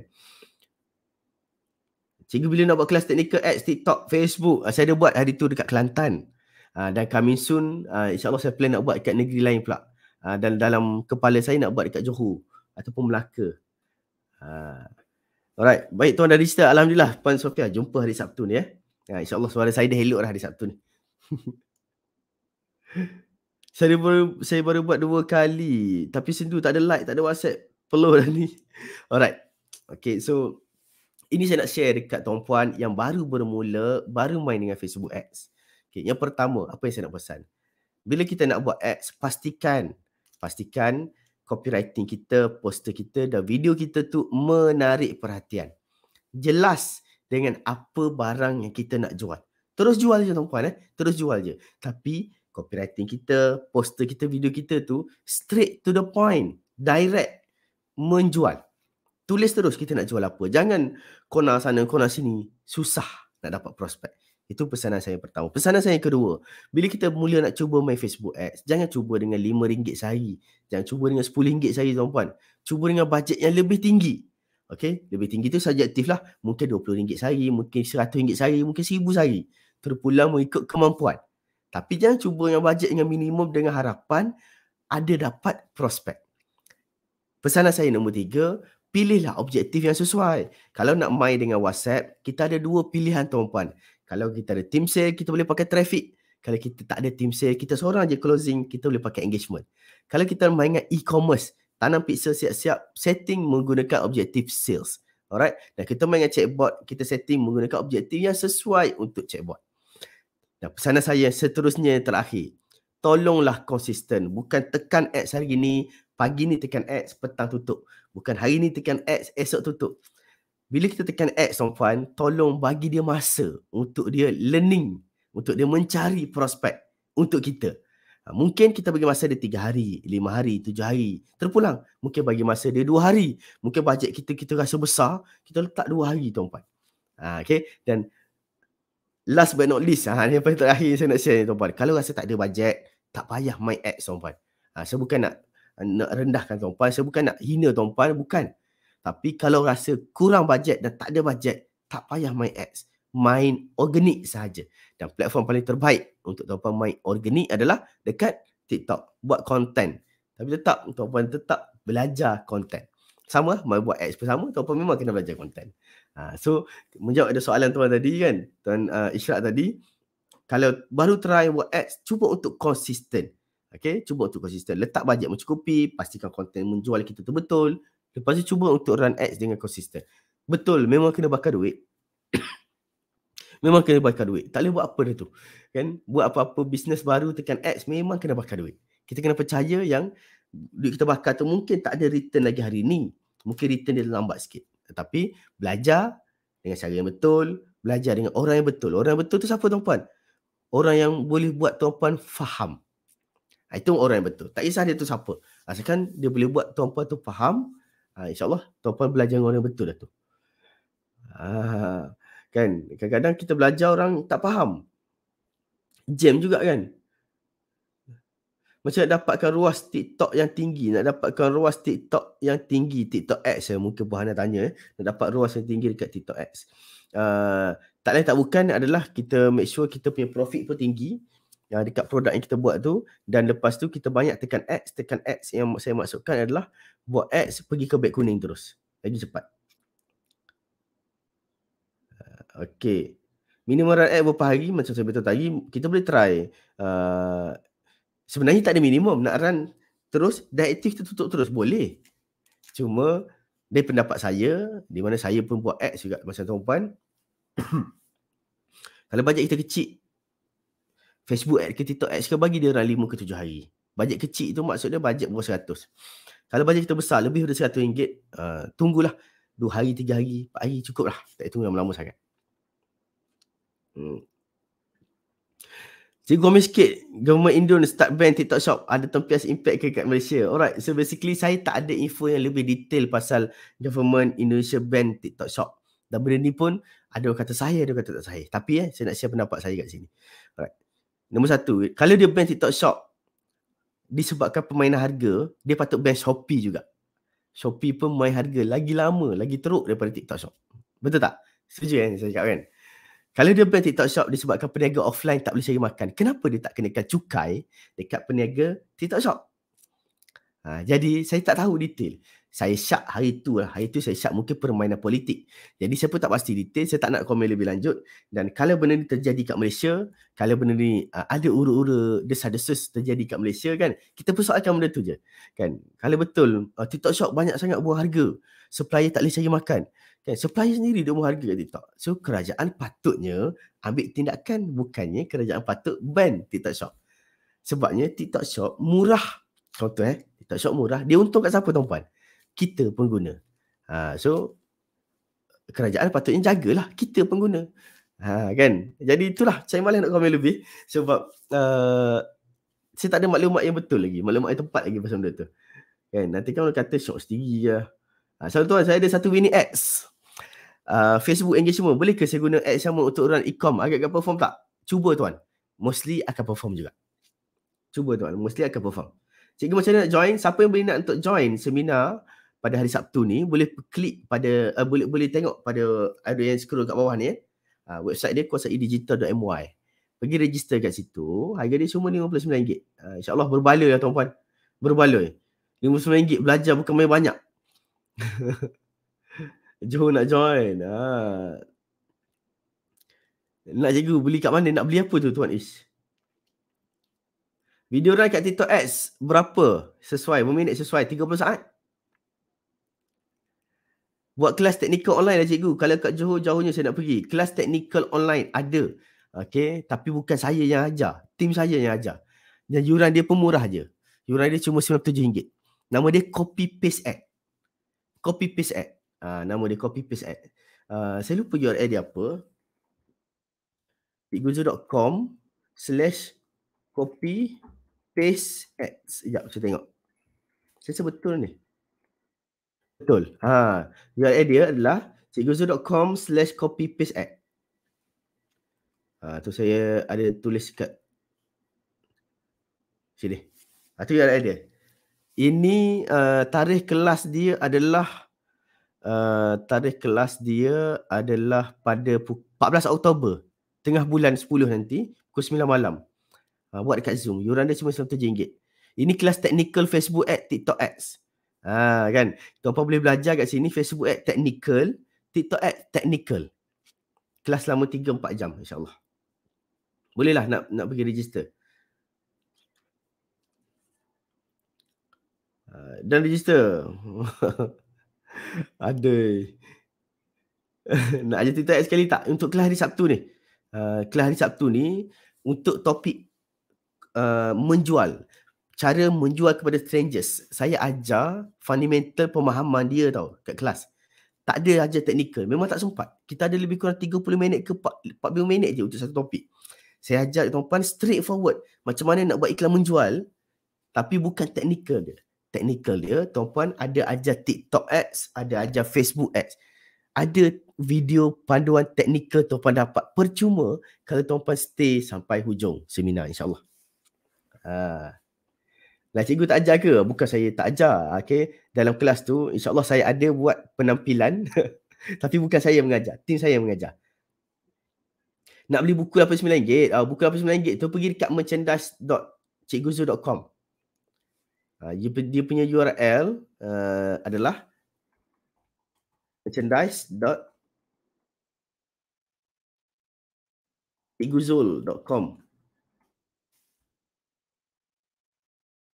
Cikgu bila nak buat kelas technical ads TikTok Facebook uh, saya ada buat hari tu dekat Kelantan. Uh, dan coming soon uh, insyaallah saya plan nak buat dekat negeri lain pula. Uh, dan dalam kepala saya nak buat dekat Johor ataupun Melaka. Uh, alright. Baik tuan dan register alhamdulillah. Puan Sofia jumpa hari Sabtu ni eh. Uh, insyaallah suara saya dah elok dah hari Sabtu ni. Saya baru saya baru buat dua kali. Tapi sendu tak ada like tak ada WhatsApp. Peluh dah ni. Alright. Okay so ini saya nak share dekat tuan-puan yang baru bermula baru main dengan Facebook Ads. Okay, yang pertama apa yang saya nak pesan? Bila kita nak buat ads pastikan pastikan copywriting kita, poster kita dan video kita tu menarik perhatian. Jelas dengan apa barang yang kita nak jual. Terus jual je tuan-puan eh. Terus jual je. Tapi copywriting kita, poster kita, video kita tu straight to the point, direct menjual. Tulis terus kita nak jual apa. Jangan kona sana, kona sini. Susah nak dapat prospek. Itu pesanan saya pertama. Pesanan saya yang kedua. Bila kita mula nak cuba main Facebook ads, jangan cuba dengan RM5 sehari. Jangan cuba dengan RM10 sehari tuan-puan. Cuba dengan bajet yang lebih tinggi. Okay, lebih tinggi tu subjektif lah. Mungkin RM20 sehari, mungkin RM100 sehari, mungkin RM1000 sehari. Terpulang mengikut kemampuan. Tapi jangan cuba yang bajet dengan minimum dengan harapan ada dapat prospek. Pesanan saya nombor tiga, pilihlah objektif yang sesuai. Kalau nak main dengan WhatsApp, kita ada dua pilihan tuan-puan. Kalau kita ada team sale, kita boleh pakai traffic. Kalau kita tak ada team sale, kita seorang je closing, kita boleh pakai engagement. Kalau kita main dengan e-commerce, tanam pixel siap-siap, setting menggunakan objektif sales. Alright. Dan kita main dengan chatbot, kita setting menggunakan objektif yang sesuai untuk chatbot. Dan pesanan saya seterusnya terakhir. Tolonglah konsisten. Bukan tekan ads hari ini, pagi ni tekan ads, petang tutup. Bukan hari ni tekan ads, esok tutup. Bila kita tekan ads, tuan tolong bagi dia masa untuk dia learning, untuk dia mencari prospek untuk kita. Ha, mungkin kita bagi masa dia tiga hari, lima hari, tujuh hari. Terpulang. Mungkin bagi masa dia dua hari. Mungkin bajet kita kita rasa besar, kita letak dua hari tuan-puan. Ha, okay? Dan last but not least, ha, yang paling terakhir saya nak share ni tuan-puan. Kalau rasa tak ada bajet, tak payah main ads tuan-puan. Ha, saya bukan nak nak rendahkan tuan-puan, saya bukan nak hina tuan-puan, bukan. Tapi kalau rasa kurang bajet dan tak ada bajet, tak payah main ads. Main organik sahaja. Dan platform paling terbaik untuk tuan-puan main organik adalah dekat TikTok. Buat konten. Tapi tetap tuan-puan tetap belajar konten. Sama mau buat ads pun sama, tuan-puan memang kena belajar konten. Ha, so menjawab ada soalan tuan tadi kan, tuan uh, Ishraq tadi, kalau baru try buat ads, cuba untuk konsisten. Okay, cuba untuk konsisten. Letak bajet mencukupi, pastikan konten menjual kita tu betul. Lepas tu cuba untuk run ads dengan konsisten. Betul, memang kena bakar duit. memang kena bakar duit. Tak boleh buat apa dah tu. Kan? Buat apa-apa bisnes baru tekan ads, memang kena bakar duit. Kita kena percaya yang duit kita bakar tu mungkin tak ada return lagi hari ni. Mungkin return dia lambat sikit. Tetapi belajar dengan cara yang betul, belajar dengan orang yang betul. Orang yang betul tu siapa tuan-puan? Orang yang boleh buat tuan-puan faham. Ha, itu orang yang betul. Tak kisah dia tu siapa. Asalkan dia boleh buat tuan-puan tu faham, ha, insyaAllah tuan-puan belajar dengan orang yang betul dah tu. Ha, kan? Kadang-kadang kita belajar orang tak faham. Jam juga kan? Macam nak dapatkan ruas TikTok yang tinggi, nak dapatkan ruas TikTok yang tinggi, TikTok X ya, mungkin Puan nak tanya, eh. nak dapat ruas yang tinggi dekat TikTok X. Uh, tak lain tak bukan adalah kita make sure kita punya profit pun tinggi yang dekat produk yang kita buat tu dan lepas tu kita banyak tekan X, tekan X yang saya maksudkan adalah buat X pergi ke beg kuning terus. Lagi cepat. Uh, okay. Minimum run ad berapa hari macam saya betul tadi kita boleh try uh, sebenarnya tak ada minimum nak run terus dan aktif tertutup terus boleh cuma dari pendapat saya di mana saya pun buat ads juga masa tuan-puan kalau bajet kita kecil Facebook ad ke TikTok ads ke bagi dia run 5 ke 7 hari bajet kecil tu maksudnya bajet berapa 100 kalau bajet kita besar lebih dari 100 ringgit uh, tunggulah 2 hari 3 hari 4 hari cukup lah tak tunggu lama-lama sangat hmm. Cikgu komen sikit, government Indon start ban TikTok shop ada tempias impact ke kat Malaysia. Alright, so basically saya tak ada info yang lebih detail pasal government Indonesia ban TikTok shop. Dan benda ni pun ada orang kata saya, ada orang kata tak saya. Tapi eh, saya nak share pendapat saya kat sini. Alright. Nombor satu, kalau dia ban TikTok shop disebabkan permainan harga, dia patut ban Shopee juga. Shopee pun main harga lagi lama, lagi teruk daripada TikTok shop. Betul tak? Setuju kan saya cakap kan? Kalau dia ban TikTok shop disebabkan peniaga offline tak boleh cari makan, kenapa dia tak kenakan cukai dekat peniaga TikTok shop? Ha, jadi saya tak tahu detail. Saya syak hari tu lah. Hari tu saya syak mungkin permainan politik. Jadi saya pun tak pasti detail. Saya tak nak komen lebih lanjut. Dan kalau benda ni terjadi kat Malaysia, kalau benda ni uh, ada ura-ura desas-desus terjadi kat Malaysia kan, kita persoalkan benda tu je. Kan? Kalau betul uh, TikTok shop banyak sangat buang harga. Supplier tak boleh cari makan. Kan supplier sendiri dia harga kat TikTok. So kerajaan patutnya ambil tindakan bukannya kerajaan patut ban TikTok Shop. Sebabnya TikTok Shop murah. Contoh eh, TikTok Shop murah. Dia untung kat siapa tuan-puan? Kita pengguna. Ha, so kerajaan patutnya jagalah kita pengguna. Ha, kan? Jadi itulah saya malas nak komen lebih sebab uh, saya tak ada maklumat yang betul lagi. Maklumat yang tepat lagi pasal benda tu. Kan? Nanti kan orang kata shop sendiri je. Ha, so tuan saya ada satu winning ads uh, Facebook engagement boleh ke saya guna ads sama untuk run e-com agak-agak perform tak? Cuba tuan. Mostly akan perform juga. Cuba tuan, mostly akan perform. Cikgu macam mana nak join? Siapa yang boleh nak untuk join seminar pada hari Sabtu ni boleh klik pada uh, boleh boleh tengok pada ada yang scroll kat bawah ni eh. Uh, website dia kuasaidigital.my. Pergi register kat situ. Harga dia cuma RM59. Uh, InsyaAllah berbaloi ya tuan-puan. Berbaloi. RM59 belajar bukan main banyak. Johor nak join. Ha. Nak cikgu beli kat mana? Nak beli apa tu Tuan Ish? Video run kat TikTok Ads berapa? Sesuai, berminit sesuai. 30 saat? Buat kelas teknikal online lah cikgu. Kalau kat Johor, jauhnya saya nak pergi. Kelas teknikal online ada. Okay. Tapi bukan saya yang ajar. Tim saya yang ajar. Dan yuran dia pun murah je. Yuran dia cuma RM97. Nama dia copy paste ad. Copy paste ad. Uh, nama dia copy paste ad. Uh, saya lupa URL dia apa. Bigguzo.com slash copy paste ads. Sekejap saya tengok. Saya rasa betul ni. Betul. Ha, URL dia adalah cikguzo.com slash copy paste ad. Ha, tu saya ada tulis kat sini. Ha, tu URL dia. Ini uh, tarikh kelas dia adalah uh, tarikh kelas dia adalah pada 14 Oktober tengah bulan 10 nanti pukul 9 malam. Ha, buat dekat Zoom. Yuran dia cuma RM97. Ini kelas technical Facebook Ads, TikTok Ads. Ha, kan? Tuan-tuan boleh belajar kat sini Facebook Ads technical, TikTok Ads technical. Kelas selama 3-4 jam insyaAllah. Bolehlah nak nak pergi register. Uh, dan register. Ada. nak ajar TikTok Ads sekali tak? Untuk kelas hari Sabtu ni. Uh, kelas hari Sabtu ni untuk topik uh, menjual cara menjual kepada strangers. Saya ajar fundamental pemahaman dia tau kat kelas. Tak ada ajar teknikal. Memang tak sempat. Kita ada lebih kurang 30 minit ke 40 minit je untuk satu topik. Saya ajar tuan-tuan straight forward. Macam mana nak buat iklan menjual tapi bukan teknikal dia. Teknikal dia tuan-tuan ada ajar TikTok ads, ada ajar Facebook ads. Ada video panduan teknikal tuan-tuan dapat percuma kalau tuan-tuan stay sampai hujung seminar insyaAllah. Haa. Lah cikgu tak ajar ke? Bukan saya tak ajar. Okay. Dalam kelas tu insyaAllah saya ada buat penampilan. Tapi bukan saya mengajar. Tim saya mengajar. Nak beli buku RM89. Uh, buku RM89 tu pergi dekat merchandise.cikguzu.com. Uh, dia punya URL uh, adalah merchandise.cikguzul.com.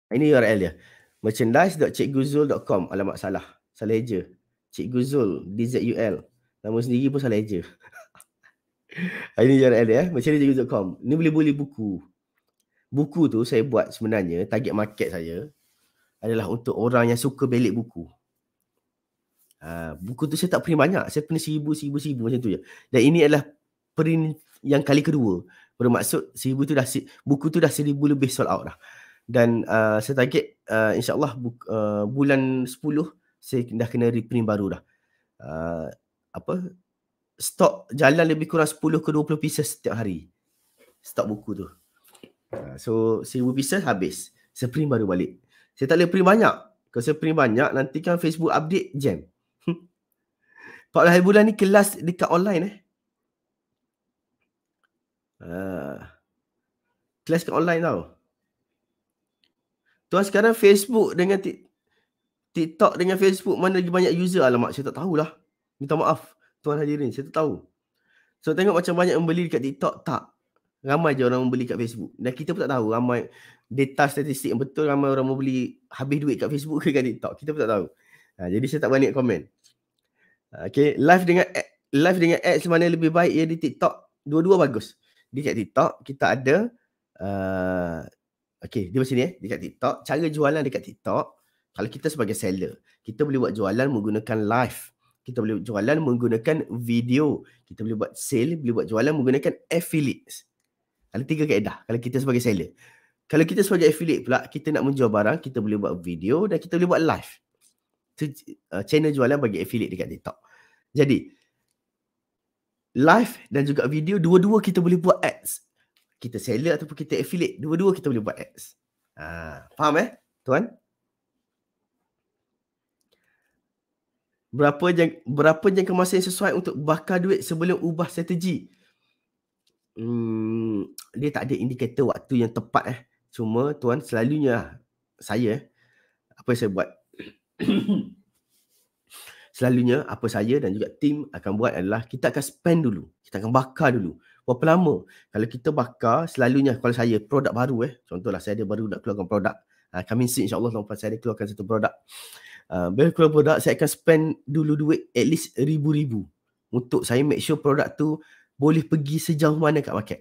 Ini URL dia. merchandise.cikguzul.com Alamak salah. Salah eja. Cikgu Zul. DZUL. Nama sendiri pun salah eja. Ini URL dia. Eh. Merchandise.cikguzul.com Ini boleh beli buku. Buku tu saya buat sebenarnya. Target market saya. Adalah untuk orang yang suka belik buku. Ha, buku tu saya tak print banyak. Saya print seribu, seribu, seribu macam tu je. Dan ini adalah print yang kali kedua. Bermaksud seribu tu dah, buku tu dah seribu lebih sold out dah dan uh, saya target uh, insyaallah bu- uh, bulan 10 saya dah kena reprint baru dah. Uh, apa stok jalan lebih kurang 10 ke 20 pieces setiap hari. Stok buku tu. Uh, so 1000 pieces habis. Saya print baru balik. Saya tak boleh print banyak. Kalau saya print banyak nanti kan Facebook update jam. 14 hari bulan ni kelas dekat online eh. Uh, kelas dekat online tau. Tuan sekarang Facebook dengan TikTok dengan Facebook mana lagi banyak user? Alamak, saya tak tahulah. Minta maaf tuan hadirin, saya tak tahu. So tengok macam banyak membeli dekat TikTok, tak. Ramai je orang membeli kat Facebook. Dan kita pun tak tahu ramai data statistik yang betul ramai orang membeli habis duit kat Facebook ke kat TikTok. Kita pun tak tahu. Ha, jadi saya tak berani komen. Ha, okay, live dengan live dengan ads mana lebih baik ya di TikTok. Dua-dua bagus. Di kat TikTok kita ada uh, Okay, di sini eh, dekat TikTok. Cara jualan dekat TikTok, kalau kita sebagai seller, kita boleh buat jualan menggunakan live. Kita boleh jualan menggunakan video. Kita boleh buat sale, boleh buat jualan menggunakan affiliates. Ada tiga kaedah kalau kita sebagai seller. Kalau kita sebagai affiliate pula, kita nak menjual barang, kita boleh buat video dan kita boleh buat live. Itu uh, channel jualan bagi affiliate dekat TikTok. Jadi, live dan juga video, dua-dua kita boleh buat ads kita seller ataupun kita affiliate, dua-dua kita boleh buat ads. Ha, faham eh, tuan? Berapa jang berapa jangka masa yang sesuai untuk bakar duit sebelum ubah strategi? Hmm, dia tak ada indikator waktu yang tepat eh. Cuma tuan selalunya saya apa yang saya buat? selalunya apa saya dan juga tim akan buat adalah kita akan spend dulu. Kita akan bakar dulu berapa lama? Kalau kita bakar selalunya kalau saya produk baru eh. Contohlah saya ada baru nak keluarkan produk. Uh, coming soon insyaallah lepas saya ada keluarkan satu produk. Uh, bila keluar produk saya akan spend dulu duit at least ribu-ribu. Untuk saya make sure produk tu boleh pergi sejauh mana kat market.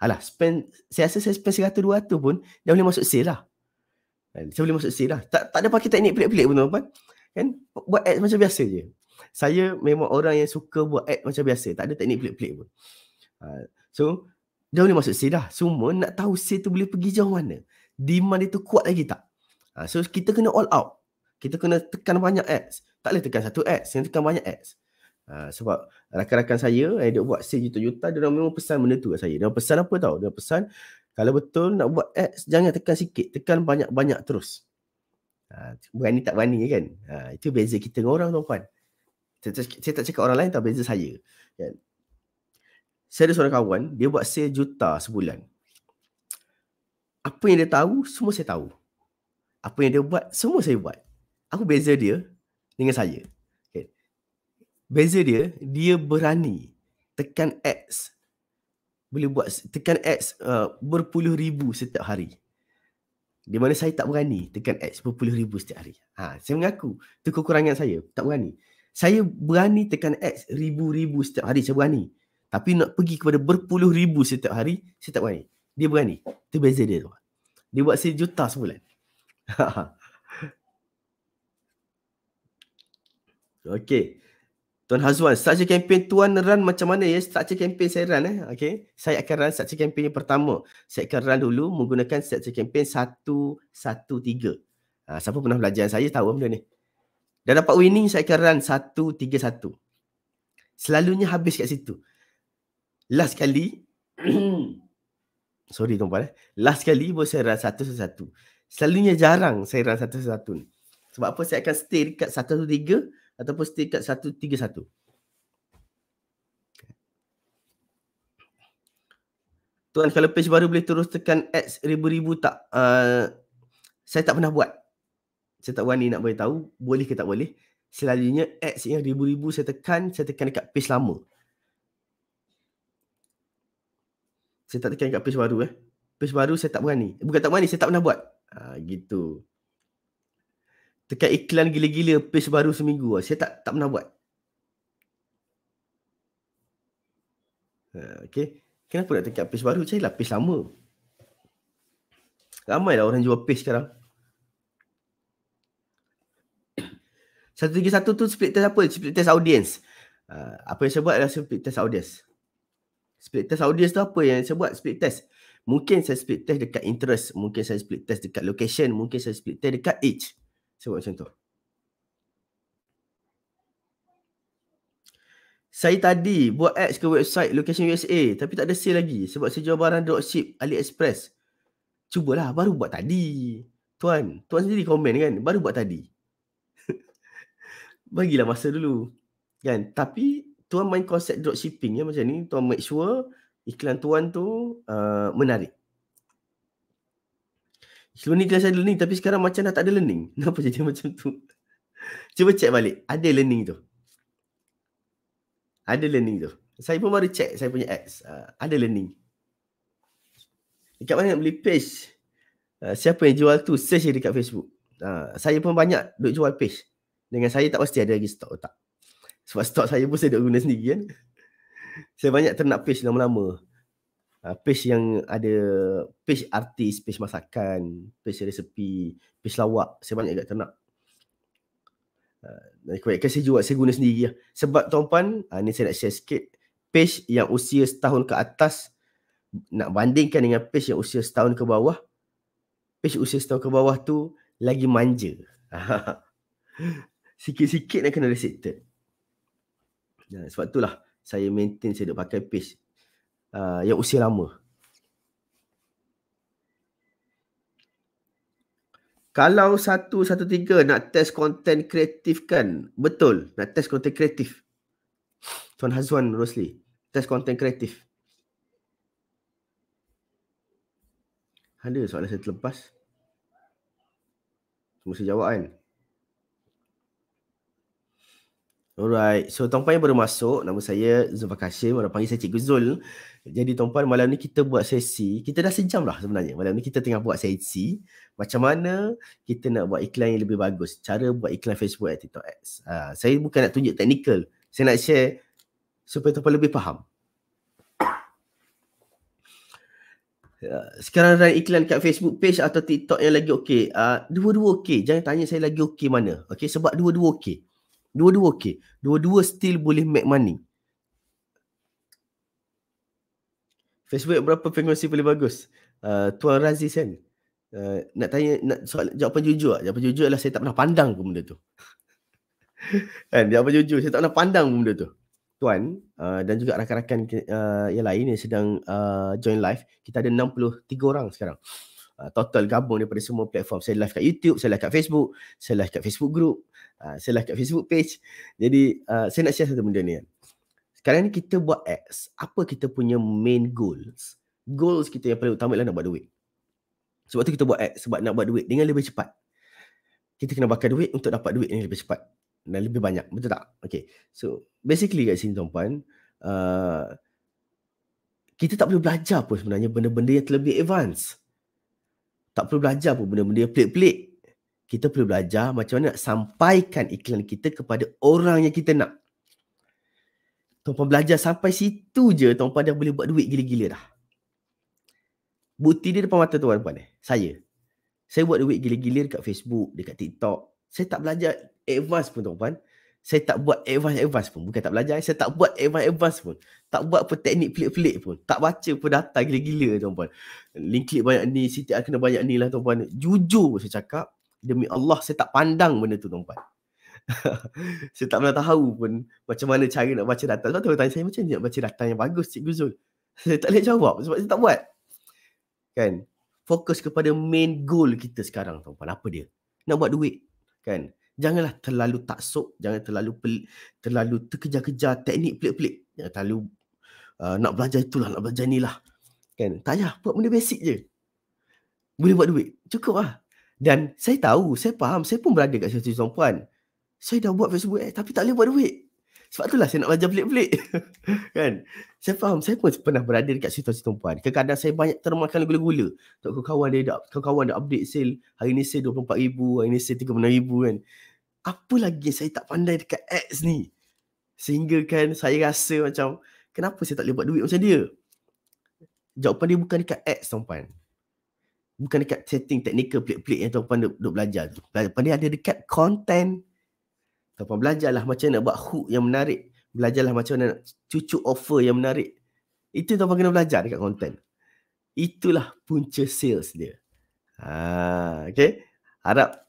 Alah spend saya rasa saya spend 100 200 pun dah boleh masuk sale lah. Kan? saya boleh masuk sale lah. Tak, tak ada pakai teknik pelik-pelik pun tuan-tuan. Kan buat ad macam biasa je. Saya memang orang yang suka buat ad macam biasa. Tak ada teknik pelik-pelik pun Ha, so, dia boleh masuk sale dah. Semua nak tahu sale tu boleh pergi jauh mana. Demand itu kuat lagi tak? Ha, so, kita kena all out. Kita kena tekan banyak ads. Tak boleh tekan satu ads. Yang tekan banyak ads. Uh, sebab rakan-rakan saya yang duk buat sale juta-juta dia memang pesan benda tu kat saya. Dia pesan apa tau? Dia pesan kalau betul nak buat ads jangan tekan sikit, tekan banyak-banyak terus. Uh, berani tak berani kan? Uh, itu beza kita dengan orang tuan-puan. Saya, tak cakap orang lain tak beza saya. Kan? Saya ada seorang kawan, dia buat sale juta sebulan. Apa yang dia tahu, semua saya tahu. Apa yang dia buat, semua saya buat. Apa beza dia dengan saya? Beza dia, dia berani tekan X. Boleh buat tekan X uh, berpuluh ribu setiap hari. Di mana saya tak berani tekan X berpuluh ribu setiap hari. Ha, saya mengaku, itu kekurangan saya. Tak berani. Saya berani tekan X ribu-ribu setiap hari, saya berani. Tapi nak pergi kepada berpuluh ribu setiap hari, tak berani. Dia berani. Itu beza dia tu. Dia buat sejuta sebulan. okay. Tuan Hazwan, structure campaign Tuan run macam mana ya? Structure campaign saya run eh. Okay. Saya akan run structure campaign yang pertama. Saya akan run dulu menggunakan structure campaign 113. Ha, siapa pernah belajar saya tahu benda ni. Dan dapat winning saya akan run 131. Selalunya habis kat situ. Last kali Sorry tuan-puan eh. Last kali pun saya run 111. Selalunya jarang saya run 111. Sebab apa saya akan stay dekat 113 ataupun stay kat 131. Tuan kalau page baru boleh terus tekan X ribu-ribu tak? Uh, saya tak pernah buat. Saya tak berani nak beritahu boleh ke tak boleh. Selalunya X yang ribu-ribu saya tekan, saya tekan dekat page lama. Saya tak tekan dekat page baru eh. Page baru saya tak berani. Bukan tak berani, saya tak pernah buat. Ha, gitu tekan iklan gila-gila page baru seminggu lah. Saya tak tak pernah buat. Ha, okay. Kenapa nak tekan page baru? Carilah page lama. Ramai lah orang jual page sekarang. Satu tiga satu tu split test apa? Split test audience. Uh, apa yang saya buat adalah split test audience. Split test audience tu apa yang saya buat? Split test. Mungkin saya split test dekat interest. Mungkin saya split test dekat location. Mungkin saya split test dekat age. Saya buat macam tu. Saya tadi buat ads ke website location USA tapi tak ada sale lagi sebab saya jual barang dropship AliExpress. Cubalah baru buat tadi. Tuan, tuan sendiri komen kan, baru buat tadi. Bagilah masa dulu. Kan? Tapi tuan main konsep dropshipping ya macam ni, tuan make sure iklan tuan tu uh, menarik. Sebelum ni kelas ada learning tapi sekarang macam dah tak ada learning. Kenapa jadi macam tu? Cuba check balik. Ada learning tu. Ada learning tu. Saya pun baru check saya punya ads. Uh, ada learning. Dekat mana nak beli page? Uh, siapa yang jual tu? Search dekat Facebook. Uh, saya pun banyak duk jual page. Dengan saya tak pasti ada lagi stok tak. Sebab stok saya pun saya duk guna sendiri kan. Saya banyak ternak page lama-lama. Uh, page yang ada page artis, page masakan, page resepi, page lawak. Saya banyak agak ternak. Uh, kebanyakan saya jual, saya guna sendiri lah. Sebab tuan-puan, uh, ni saya nak share sikit. Page yang usia setahun ke atas, nak bandingkan dengan page yang usia setahun ke bawah, page usia setahun ke bawah tu lagi manja. Sikit-sikit nak kena restricted. Uh, sebab itulah saya maintain saya duk pakai page uh, yang usia lama. Kalau satu satu tiga nak test konten kreatif kan, betul nak test konten kreatif. Tuan Hazwan Rosli, test konten kreatif. Ada soalan saya terlepas. Mesti jawab kan. Alright, so tuan-puan yang baru masuk, nama saya Zulfar Kashim, orang panggil saya Cikgu Zul. Jadi tuan-puan, malam ni kita buat sesi, kita dah sejam lah sebenarnya. Malam ni kita tengah buat sesi, macam mana kita nak buat iklan yang lebih bagus. Cara buat iklan Facebook at TikTok Ads. Uh, saya bukan nak tunjuk teknikal, saya nak share supaya tuan-puan lebih faham. Uh, sekarang run iklan kat Facebook page atau TikTok yang lagi okey. Uh, dua-dua okey. Jangan tanya saya lagi okey mana. Okey, sebab dua-dua okey. Dua-dua okey. Dua-dua still boleh make money. Facebook berapa frekuensi paling bagus? Uh, Tuan Raziz kan? Uh, nak tanya, nak soal, jawapan jujur lah. Jawapan jujur adalah saya tak pernah pandang pun benda tu. kan jawab jujur saya tak pernah pandang benda tu tuan uh, dan juga rakan-rakan uh, yang lain yang sedang uh, join live kita ada 63 orang sekarang uh, total gabung daripada semua platform saya live kat YouTube saya live kat Facebook saya live kat Facebook group uh, saya live kat Facebook page. Jadi uh, saya nak share satu benda ni. Sekarang ni kita buat ads apa kita punya main goals? Goals kita yang paling utama ialah nak buat duit. Sebab tu kita buat ads sebab nak buat duit dengan lebih cepat. Kita kena bakar duit untuk dapat duit yang lebih cepat dan lebih banyak. Betul tak? Okay so basically kat sini tuan-puan uh, kita tak perlu belajar pun sebenarnya benda-benda yang terlebih advance. Tak perlu belajar pun benda-benda yang pelik-pelik kita perlu belajar macam mana nak sampaikan iklan kita kepada orang yang kita nak tuan-puan belajar sampai situ je tuan-puan dah boleh buat duit gila-gila dah bukti dia depan mata tuan-puan eh saya saya buat duit gila-gila dekat Facebook, dekat TikTok. Saya tak belajar advance pun tuan-tuan. Saya tak buat advance-advance pun. Bukan tak belajar. Saya tak buat advance-advance pun. Tak buat apa teknik pelik-pelik pun. Tak baca pun data gila-gila tuan-tuan. Link klik banyak ni, CTR kena banyak ni lah tuan-tuan. Jujur saya cakap. Demi Allah saya tak pandang benda tu tuan-tuan. saya tak pernah tahu pun macam mana cara nak baca data. Sebab tu tanya saya macam ni nak baca data yang bagus Cikgu Zul. Saya tak boleh jawab sebab saya tak buat. Kan? Fokus kepada main goal kita sekarang tuan-tuan. Apa dia? Nak buat duit. Kan? janganlah terlalu taksub, jangan terlalu pelik, terlalu terkejar-kejar teknik pelik-pelik. Jangan terlalu uh, nak belajar itulah, nak belajar inilah. Kan? Tak payah, buat benda basic je. Boleh buat duit. Cukup lah. Dan saya tahu, saya faham, saya pun berada kat situasi tuan-puan. Saya dah buat Facebook eh, tapi tak boleh buat duit. Sebab itulah saya nak belajar pelik-pelik. kan? Saya faham, saya pun pernah berada dekat situasi tumpuan. Kadang-kadang saya banyak termakan gula-gula. Tak kawan dia dah, kawan dah update sale. Hari ni sale RM24,000, hari ni sale RM36,000 kan. Apa lagi saya tak pandai dekat ads ni? Sehingga kan saya rasa macam, kenapa saya tak boleh buat duit macam dia? Jawapan dia bukan dekat ads tuan Bukan dekat setting technical pelik-pelik yang tuan-puan duk, duk belajar tu. Dia ada dekat content Tuan-puan belajarlah macam nak buat hook yang menarik. Belajarlah macam mana nak cucuk offer yang menarik. Itu tuan-puan kena belajar dekat konten. Itulah punca sales dia. Ha, okay. Harap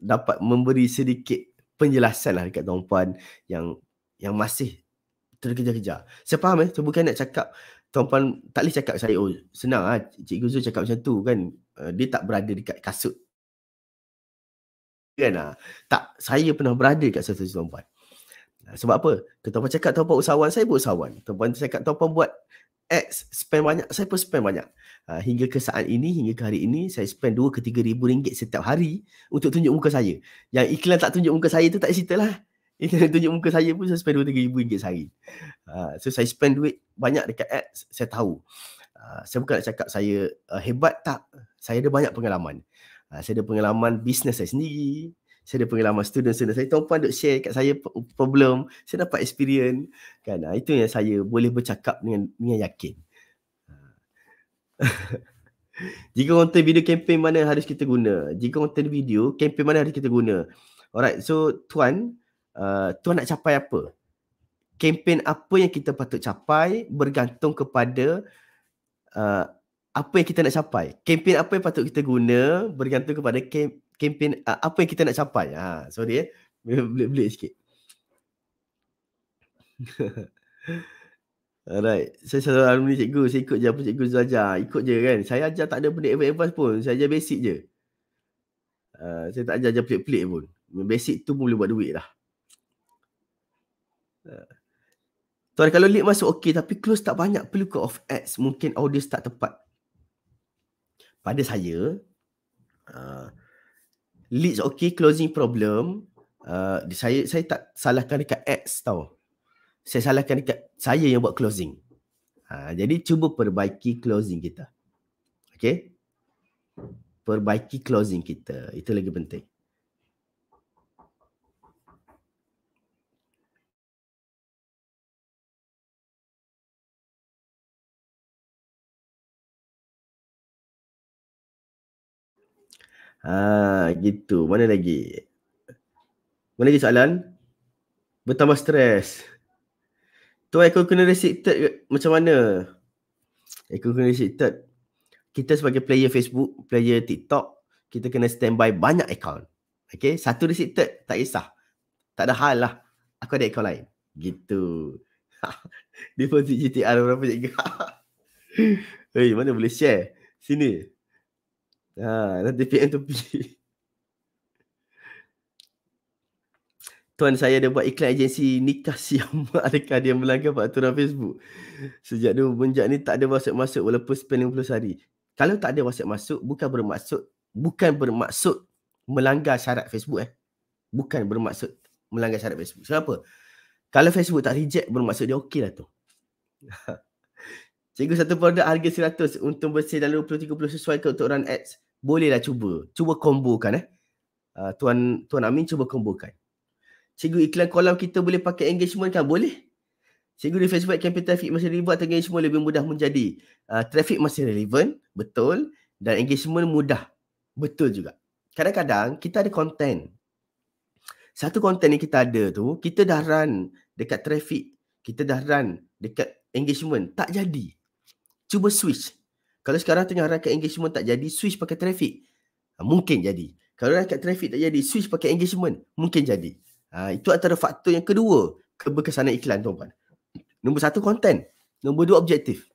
dapat memberi sedikit penjelasan lah dekat tuan-puan yang yang masih terkejar-kejar. Saya faham eh. Saya bukan nak cakap tuan-puan tak boleh cakap saya oh senang ah Cikgu Zul cakap macam tu kan. Uh, dia tak berada dekat kasut kan ah. Tak, saya pernah berada kat satu tuan-puan. Sebab apa? Tuan-puan cakap tuan-puan usahawan, saya pun usahawan. Tuan-puan cakap tuan-puan buat X, spend banyak, saya pun spend banyak. Uh, hingga ke saat ini, hingga ke hari ini, saya spend 2 ke 3 ribu ringgit setiap hari untuk tunjuk muka saya. Yang iklan tak tunjuk muka saya tu tak cerita lah. Iklan tunjuk muka saya pun saya spend 2 3 ribu ringgit sehari. Uh, so saya spend duit banyak dekat ads, saya tahu. Uh, saya bukan nak cakap saya uh, hebat tak. Saya ada banyak pengalaman. Uh, saya ada pengalaman bisnes saya sendiri. Saya ada pengalaman student-student saya. Tuan-puan duk share kat saya problem. Saya dapat experience. Kan? Uh, itu yang saya boleh bercakap dengan, dengan yakin. Jika konten video campaign mana harus kita guna? Jika konten video, campaign mana harus kita guna? Alright, so tuan, uh, tuan nak capai apa? Campaign apa yang kita patut capai bergantung kepada uh, apa yang kita nak capai. Kempen apa yang patut kita guna bergantung kepada kempen uh, apa yang kita nak capai. Ha, sorry eh. Belik-belik sikit. Alright. Saya selalu alumni cikgu. Saya ikut je apa cikgu ajar. Ikut je kan. Saya ajar tak ada benda advance pun. Saya ajar basic je. Uh, saya tak ajar-ajar pelik-pelik pun. Basic tu pun boleh buat duit lah. Uh. Tuan kalau lead masuk okey tapi close tak banyak perlu ke off ads. Mungkin audience tak tepat. Pada saya uh, leads okay closing problem uh, saya saya tak salahkan dekat ads tau. Saya salahkan dekat saya yang buat closing. Uh, jadi cuba perbaiki closing kita. Okay? Perbaiki closing kita. Itu lagi penting Ha, gitu. Mana lagi? Mana lagi soalan? Bertambah stres. Tu aku kena restricted macam mana? Aku kena restricted. Kita sebagai player Facebook, player TikTok, kita kena standby banyak account. Okay, satu restricted tak kisah. Tak ada hal lah. Aku ada account lain. Gitu. Deposit GTR berapa cikgu? Hei, mana boleh share? Sini. Ha, nanti PM tu pergi. Tuan saya ada buat iklan agensi nikah siam adakah dia melanggar peraturan Facebook? Sejak dulu menjak ni tak ada WhatsApp masuk walaupun spend 50 hari. Kalau tak ada WhatsApp masuk bukan bermaksud bukan bermaksud melanggar syarat Facebook eh. Bukan bermaksud melanggar syarat Facebook. Kenapa? Kalau Facebook tak reject bermaksud dia okey lah tu. Cikgu satu produk harga 100 untung bersih dan 20-30 sesuai ke untuk run ads. Bolehlah cuba. Cuba kombokan eh. Uh, Tuan Tuan Amin cuba kombokan. Cikgu iklan kolam kita boleh pakai engagement kan? Boleh. Cikgu di Facebook campaign traffic masih relevan atau engagement lebih mudah menjadi. Uh, traffic masih relevan, betul. Dan engagement mudah. Betul juga. Kadang-kadang kita ada konten. Satu konten yang kita ada tu, kita dah run dekat traffic. Kita dah run dekat engagement. Tak jadi. Cuba switch. Kalau sekarang tengah run kat engagement tak jadi, switch pakai traffic. Uh, mungkin jadi. Kalau run kat traffic tak jadi, switch pakai engagement. Mungkin jadi. Ha, itu antara faktor yang kedua keberkesanan iklan tuan-tuan. Nombor satu konten. Nombor dua objektif.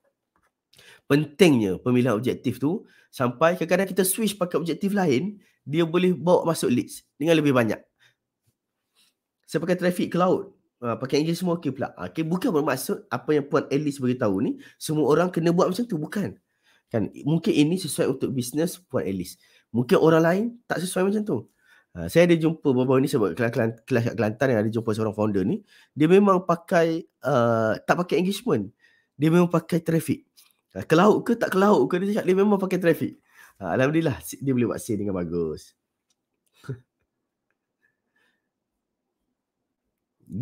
Pentingnya pemilihan objektif tu sampai kadang-kadang kita switch pakai objektif lain, dia boleh bawa masuk leads dengan lebih banyak. Saya pakai traffic cloud. Ha, pakai engine semua okey pula. Ha, okay, bukan bermaksud apa yang Puan Alice beritahu ni, semua orang kena buat macam tu. Bukan. Kan, mungkin ini sesuai untuk bisnes Puan Alice. Mungkin orang lain tak sesuai macam tu. Uh, saya ada jumpa baru-baru ni sebab kelas, kat Kelantan yang ada jumpa seorang founder ni. Dia memang pakai, uh, tak pakai engagement. Dia memang pakai traffic. Uh, ke laut ke tak ke laut ke dia cakap dia memang pakai traffic. Uh, Alhamdulillah dia boleh buat sale dengan bagus.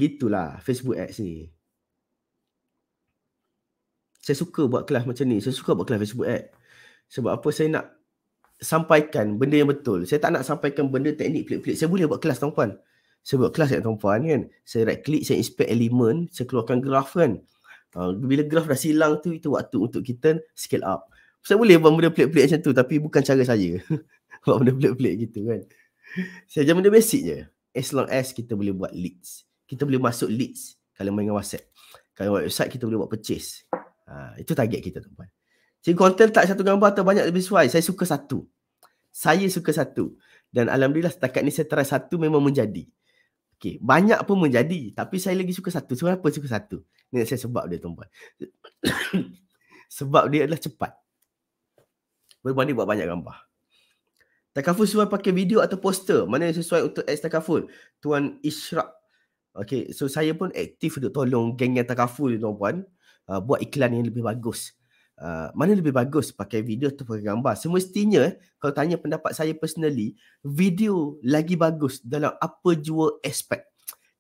Gitulah Facebook ads ni. Saya suka buat kelas macam ni. Saya suka buat kelas Facebook ads. Sebab apa saya nak sampaikan benda yang betul. Saya tak nak sampaikan benda teknik pelik-pelik. Saya boleh buat kelas tuan-puan. Saya buat kelas kat tuan-puan kan. Saya right click, saya inspect elemen, saya keluarkan graf kan. Uh, bila graf dah silang tu, itu waktu untuk kita scale up. Saya boleh buat benda pelik-pelik macam tu tapi bukan cara saya. buat benda pelik-pelik gitu kan. Saya ajar benda basic je. As long as kita boleh buat leads. Kita boleh masuk leads kalau main dengan WhatsApp. Kalau website kita boleh buat purchase. Ha, itu target kita tuan-puan. Jadi konten tak satu gambar atau banyak lebih sesuai. Saya suka satu. Saya suka satu. Dan Alhamdulillah setakat ni saya try satu memang menjadi. Okay. Banyak pun menjadi. Tapi saya lagi suka satu. Sebab apa suka satu? Ini saya sebab dia tuan-puan. sebab dia adalah cepat. Berbanding buat banyak gambar. Takaful sesuai pakai video atau poster. Mana yang sesuai untuk X Takaful? Tuan Ishraq. Okay. So saya pun aktif untuk tolong geng yang Takaful tuan-puan. Uh, buat iklan yang lebih bagus. Uh, mana lebih bagus? Pakai video atau pakai gambar. Semestinya eh, kalau tanya pendapat saya personally video lagi bagus dalam apa jua aspek.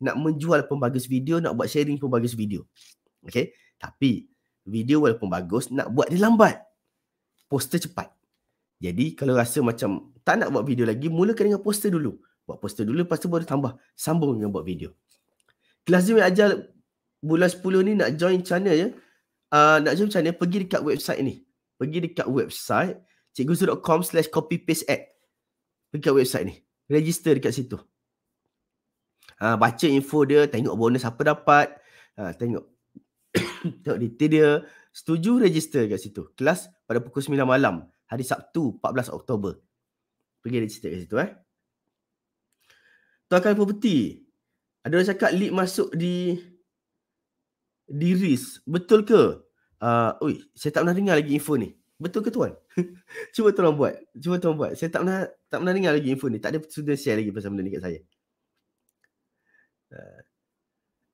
Nak menjual pun bagus video nak buat sharing pun bagus video. Okay? Tapi video walaupun bagus nak buat dia lambat. Poster cepat. Jadi kalau rasa macam tak nak buat video lagi mulakan dengan poster dulu. Buat poster dulu lepas tu baru tambah. Sambung dengan buat video. Kelas yang ajar bulan 10 ni nak join channel ya uh, nak macam mana pergi dekat website ni. Pergi dekat website cikguzu.com slash copy paste ad pergi dekat website ni. Register dekat situ. Uh, baca info dia tengok bonus apa dapat. Uh, tengok tengok detail dia. Setuju register dekat situ. Kelas pada pukul 9 malam hari Sabtu 14 Oktober. Pergi register dekat situ eh. Tuan property ada orang cakap lead masuk di di risk. Betul ke? Uh, oi, saya tak pernah dengar lagi info ni. Betul ke tuan? Cuba tolong buat. Cuba tolong buat. Saya tak pernah tak pernah dengar lagi info ni. Tak ada sudah share lagi pasal benda ni kat saya. Uh,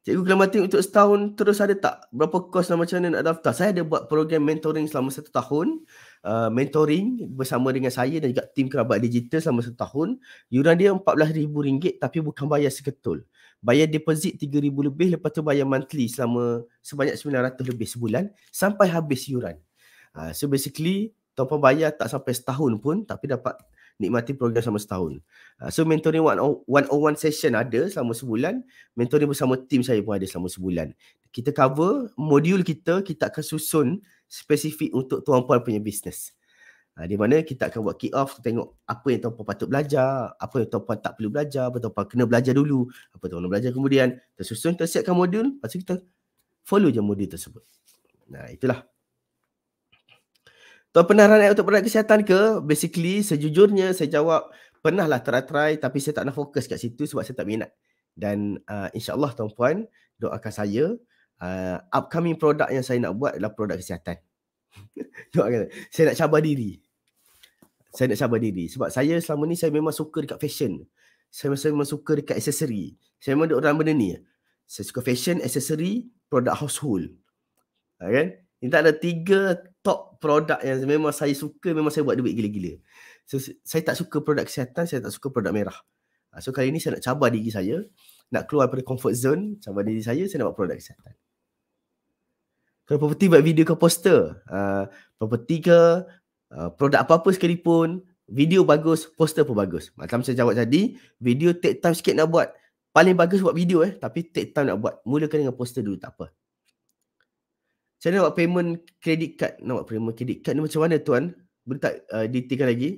Cikgu Kelamatin untuk setahun terus ada tak? Berapa kos dan macam mana nak daftar? Saya ada buat program mentoring selama satu tahun. Uh, mentoring bersama dengan saya dan juga tim kerabat digital selama satu tahun. Yuran dia RM14,000 tapi bukan bayar seketul bayar deposit 3000 lebih lepas tu bayar monthly selama sebanyak 900 lebih sebulan sampai habis yuran. Uh, so basically tuan bayar tak sampai setahun pun tapi dapat nikmati program selama setahun. Uh, so mentoring one on one session ada selama sebulan, mentoring bersama tim saya pun ada selama sebulan. Kita cover modul kita, kita akan susun spesifik untuk tuan puan punya bisnes. Ha, di mana kita akan buat kick off tengok apa yang tuan patut belajar, apa yang tuan tak perlu belajar, apa tuan kena belajar dulu, apa tuan kena belajar kemudian. Tersusun kita siapkan modul, lepas tu kita follow je modul tersebut. Nah, itulah. Tuan pernah run untuk produk kesihatan ke? Basically, sejujurnya saya jawab pernah lah try-try tapi saya tak nak fokus kat situ sebab saya tak minat. Dan uh, insyaAllah tuan-puan doakan saya uh, upcoming produk yang saya nak buat adalah produk kesihatan. doakan saya nak cabar diri. Saya nak cabar diri sebab saya selama ni saya memang suka dekat fashion. Saya, saya memang suka dekat aksesori. Saya memang orang benda ni. Saya suka fashion, aksesori, produk household. Ha, kan? Ini tak ada tiga top produk yang memang saya suka, memang saya buat duit gila-gila. So, saya tak suka produk kesihatan, saya tak suka produk merah. Ha, so kali ni saya nak cabar diri saya, nak keluar daripada comfort zone, cabar diri saya, saya nak buat produk kesihatan. Kalau property buat video ke poster, uh, property ke uh, produk apa-apa sekalipun, video bagus, poster pun bagus. Macam saya jawab tadi, video take time sikit nak buat. Paling bagus buat video eh, tapi take time nak buat. Mulakan dengan poster dulu, tak apa. Saya nak buat payment credit card. Nak buat payment credit card ni macam mana tuan? Boleh tak uh, detailkan lagi?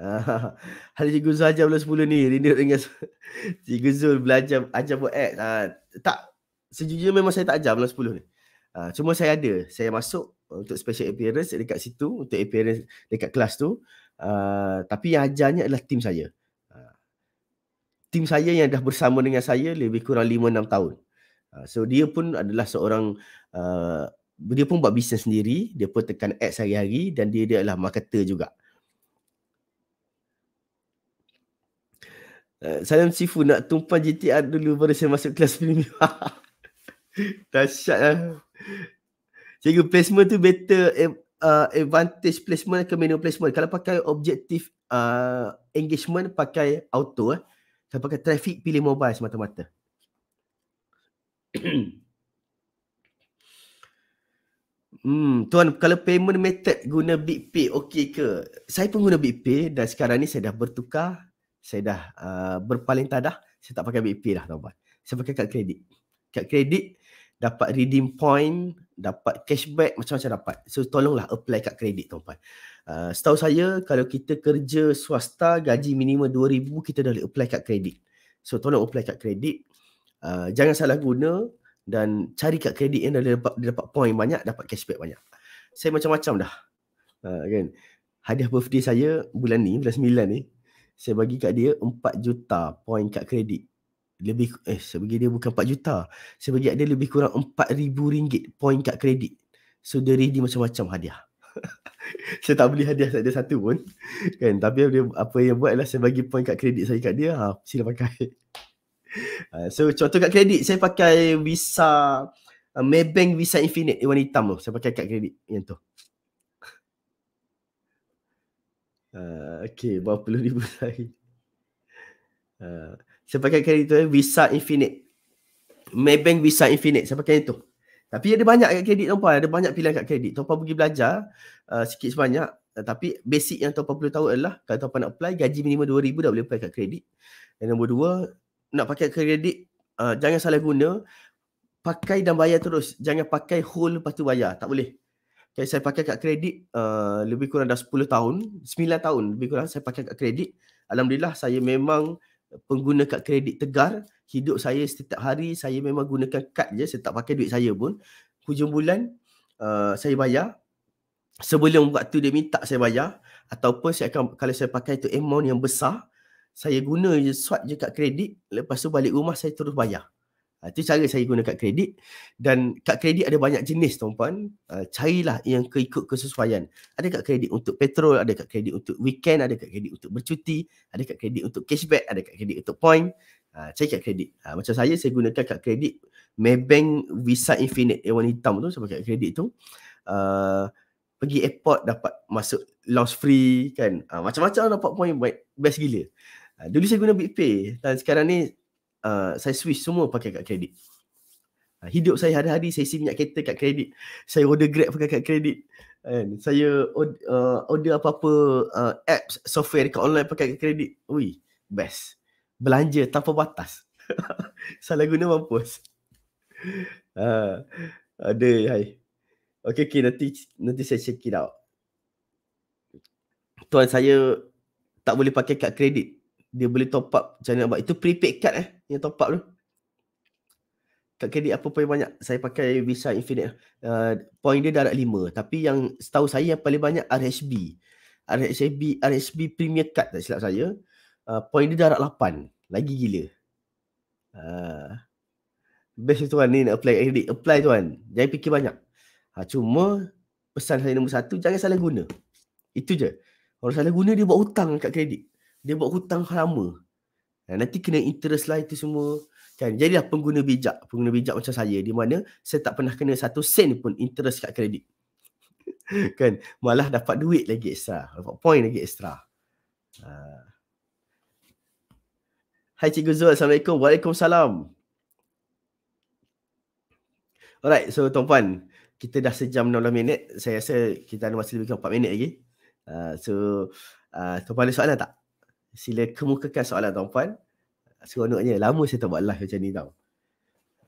Uh, hari Cikgu Zul ajar bulan 10 ni. Rindu dengan Cikgu Zul belajar ajar buat ad. Uh, tak. Sejujurnya memang saya tak ajar bulan 10 ni. Uh, cuma saya ada. Saya masuk untuk special appearance dekat situ. Untuk appearance dekat kelas tu. Uh, tapi yang ajarnya adalah tim saya. Uh, tim saya yang dah bersama dengan saya lebih kurang 5-6 tahun. Uh, so dia pun adalah seorang uh, dia pun buat bisnes sendiri, dia pun tekan ads hari-hari dan dia dia adalah marketer juga. Uh, salam Sifu nak tumpang GTR dulu baru saya masuk kelas premium. Dahsyat lah. Cikgu placement tu better uh, advantage placement ke menu placement. Kalau pakai objektif uh, engagement pakai auto eh. Kalau pakai traffic pilih mobile semata-mata. Hmm, tuan kalau payment method guna Big Pay okey ke? Saya pun guna Big Pay dan sekarang ni saya dah bertukar. Saya dah uh, berpaling tadah. Saya tak pakai Big Pay dah tuan-tuan. Saya pakai kad kredit. Kad kredit dapat redeem point, dapat cashback macam-macam dapat. So tolonglah apply kad kredit tuan-tuan. Uh, setahu saya kalau kita kerja swasta gaji minimum 2000 kita dah boleh apply kad kredit. So tolong apply kad kredit. Uh, jangan salah guna dan cari kad kredit yang dia dapat, dia dapat point banyak, dapat cashback banyak. Saya macam-macam dah. Uh, kan? Hadiah birthday saya bulan ni, bulan 9 ni, saya bagi kat dia 4 juta point kad kredit. Lebih eh saya bagi dia bukan 4 juta. Kat dia lebih kurang 4000 ringgit point kad kredit. So dia ready macam-macam hadiah. saya tak beli hadiah ada satu pun. Kan? Tapi dia, apa yang buat adalah saya bagi point kad kredit saya kat dia, ha, sila pakai. Uh, so contoh kad kredit saya pakai Visa uh, Maybank Visa Infinite warna hitam tu. Saya pakai kad kredit yang tu. Uh, okay, berapa puluh ribu saya. Uh, saya pakai kredit tu eh, Visa Infinite. Maybank Visa Infinite. Saya pakai yang tu. Tapi ada banyak kad kredit tuan Ada banyak pilihan kad kredit. Tuan pergi belajar uh, sikit sebanyak. Uh, tapi basic yang tuan perlu tahu adalah kalau tuan nak apply gaji minimum 2000 dah boleh apply kad kredit. Dan nombor dua, nak pakai kredit uh, jangan salah guna pakai dan bayar terus jangan pakai hold lepas tu bayar tak boleh okay, saya pakai kad kredit uh, lebih kurang dah 10 tahun 9 tahun lebih kurang saya pakai kad kredit alhamdulillah saya memang pengguna kad kredit tegar hidup saya setiap hari saya memang gunakan kad je saya tak pakai duit saya pun. Hujung bulan uh, saya bayar. Sebelum waktu dia minta saya bayar. Ataupun saya akan kalau saya pakai tu amount yang besar saya guna je swipe je kad kredit. Lepas tu balik rumah saya terus bayar ha, itu cara saya guna kad kredit. Dan kad kredit ada banyak jenis tuan-puan. Uh, carilah yang keikut kesesuaian. Ada kad kredit untuk petrol ada kad kredit untuk weekend ada kad kredit untuk bercuti ada kad kredit untuk cashback ada kad kredit untuk point. Cari kad kredit. Macam saya saya gunakan kad kredit Maybank Visa Infinite yang warna hitam tu pakai kad kredit tu. Pergi airport dapat masuk lounge free kan? Macam-macam dapat point best gila. Dulu saya guna BigPay dan sekarang ni uh, saya switch semua pakai kad kredit. Uh, hidup saya hari-hari saya isi minyak kereta kad kredit. Saya order Grab pakai kad kredit. Uh, saya uh, order apa-apa uh, apps, software dekat online pakai kad kredit. Ui, best. Belanja tanpa batas. Salah guna mampus. Uh, ada, hai. Okay, okay, nanti, nanti saya check it out. tuan saya tak boleh pakai kad kredit. Dia boleh top up macam mana. Itu prepaid card eh yang top up tu. Kad kredit apa pun banyak. Saya pakai Visa Infinite. Uh, point dia darab 5. Tapi yang setahu saya yang paling banyak RHB. RHB, RHB Premier Card tak silap saya. Uh, point dia darab 8. Lagi gila. Uh, best tuan ni nak apply kredit. Apply tuan. Jangan fikir banyak. Ha, cuma pesan saya nombor satu, jangan salah guna. Itu je. Orang salah guna dia buat hutang kat kredit. Dia buat hutang lama. Nanti kena interest lah itu semua. Kan? Jadilah pengguna bijak. Pengguna bijak macam saya. Di mana saya tak pernah kena satu sen pun interest kat kredit. kan? Malah dapat duit lagi ekstra. Dapat point lagi ekstra. Uh. Hai Cikgu Zul. Assalamualaikum. Waalaikumsalam. Alright. So tuan-puan. Kita dah sejam 16 minit. Saya rasa kita ada masih lebih kurang 4 minit lagi. Uh, so, uh, tuan-puan ada soalan tak? Sila kemukakan soalan tuan-puan. Seronoknya, lama saya tak buat live macam ni tau.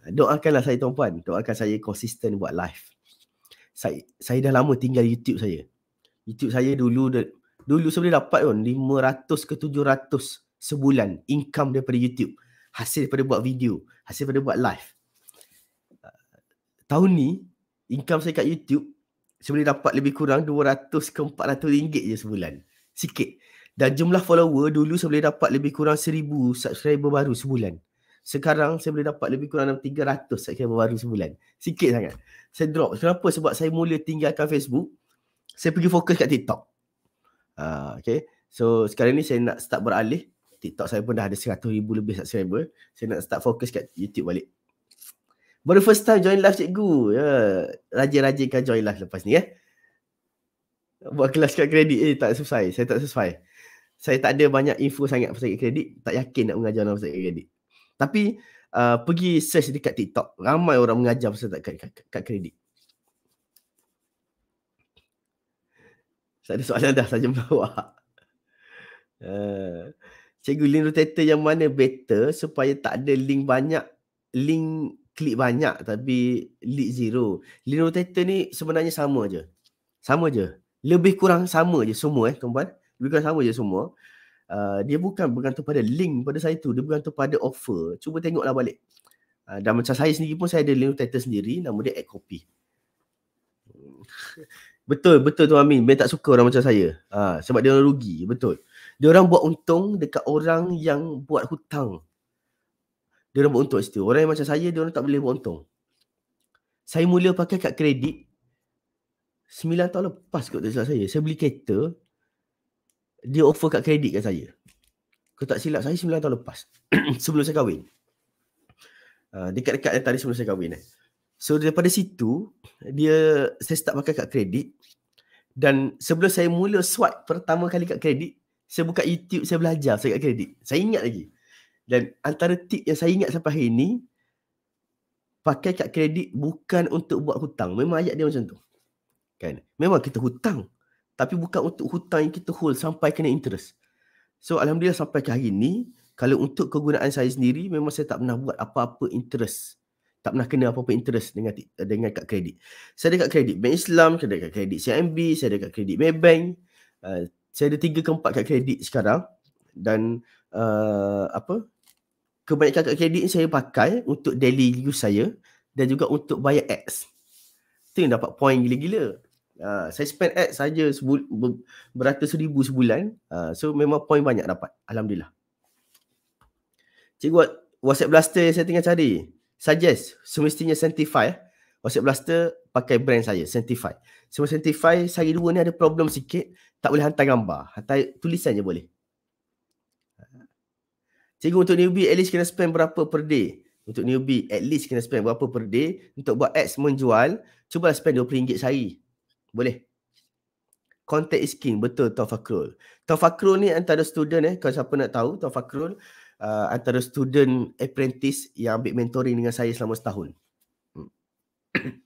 Doakanlah saya tuan-puan. Doakan saya konsisten buat live. Saya, saya dah lama tinggal YouTube saya. YouTube saya dulu, dulu boleh dapat pun 500 ke 700 sebulan income daripada YouTube. Hasil daripada buat video. Hasil daripada buat live. Tahun ni, income saya kat YouTube boleh dapat lebih kurang 200 ke 400 ringgit je sebulan. Sikit. Dan jumlah follower dulu saya boleh dapat lebih kurang 1000 subscriber baru sebulan. Sekarang saya boleh dapat lebih kurang 300 subscriber baru sebulan. Sikit sangat. Saya drop. Kenapa? Sebab saya mula tinggalkan Facebook. Saya pergi fokus kat TikTok. Uh, okay. So sekarang ni saya nak start beralih. TikTok saya pun dah ada 100 ribu lebih subscriber. Saya nak start fokus kat YouTube balik. Baru first time join live cikgu. Ya, rajin-rajinkan join live lepas ni ya. Buat kelas kad kredit eh tak selesai. Saya tak selesai. Saya tak ada banyak info sangat pasal kredit. Tak yakin nak mengajar orang pasal kredit. Tapi uh, pergi search dekat TikTok. Ramai orang mengajar pasal kad, kad, kad kredit. Saya ada soalan dah saja bawa. Uh, cikgu link rotator yang mana better supaya tak ada link banyak link klik banyak tapi lead zero. Lead rotator ni sebenarnya sama je. Sama je. Lebih kurang sama je semua eh tuan-tuan. Kurang sama je semua. Uh, dia bukan bergantung pada link pada saya tu. Dia bergantung pada offer. Cuba tengoklah balik. Uh, dan macam saya sendiri pun saya ada link rotator sendiri. Nama dia add copy. betul, betul tu Amin. Ben tak suka orang macam saya. Uh, sebab dia orang rugi. Betul. Dia orang buat untung dekat orang yang buat hutang dia orang buat untung situ. Orang yang macam saya, dia orang tak boleh buat untung. Saya mula pakai kad kredit 9 tahun lepas kot tak silap saya. Saya beli kereta, dia offer kad kredit kat saya. Kalau tak silap saya 9 tahun lepas. sebelum saya kahwin. Uh, dekat-dekat tadi sebelum saya kahwin. Eh. So daripada situ, dia saya start pakai kad kredit. Dan sebelum saya mula swipe pertama kali kad kredit, saya buka YouTube, saya belajar saya kad kredit. Saya ingat lagi. Dan antara tip yang saya ingat sampai hari ini, pakai kad kredit bukan untuk buat hutang. Memang ayat dia macam tu. Kan? Memang kita hutang. Tapi bukan untuk hutang yang kita hold sampai kena interest. So Alhamdulillah sampai ke hari ini, kalau untuk kegunaan saya sendiri, memang saya tak pernah buat apa-apa interest. Tak pernah kena apa-apa interest dengan dengan kad kredit. Saya ada kad kredit Bank Islam, saya ada kad kredit CIMB, saya ada kad kredit Maybank. Uh, saya ada tiga ke empat kad kredit sekarang. Dan uh, apa kebanyakan kad kredit saya pakai untuk daily use saya dan juga untuk bayar ads. Tu yang dapat point gila-gila. Uh, saya spend ads saja sebul- beratus ribu sebulan. Uh, so memang point banyak dapat. Alhamdulillah. Cikgu WhatsApp Blaster yang saya tengah cari. Suggest semestinya Sentify. Eh. WhatsApp Blaster pakai brand saya, Sentify. Semua Sentify sehari dua ni ada problem sikit. Tak boleh hantar gambar. Hantar tulisan je boleh. Cikgu untuk newbie at least kena spend berapa per day? Untuk newbie at least kena spend berapa per day untuk buat ads menjual, cuba spend RM20 sehari. Boleh. Contact is king. Betul Tuan Fakrul. Tuan Fakrul ni antara student eh. Kalau siapa nak tahu Tuan Fakrul uh, antara student apprentice yang ambil mentoring dengan saya selama setahun. Hmm.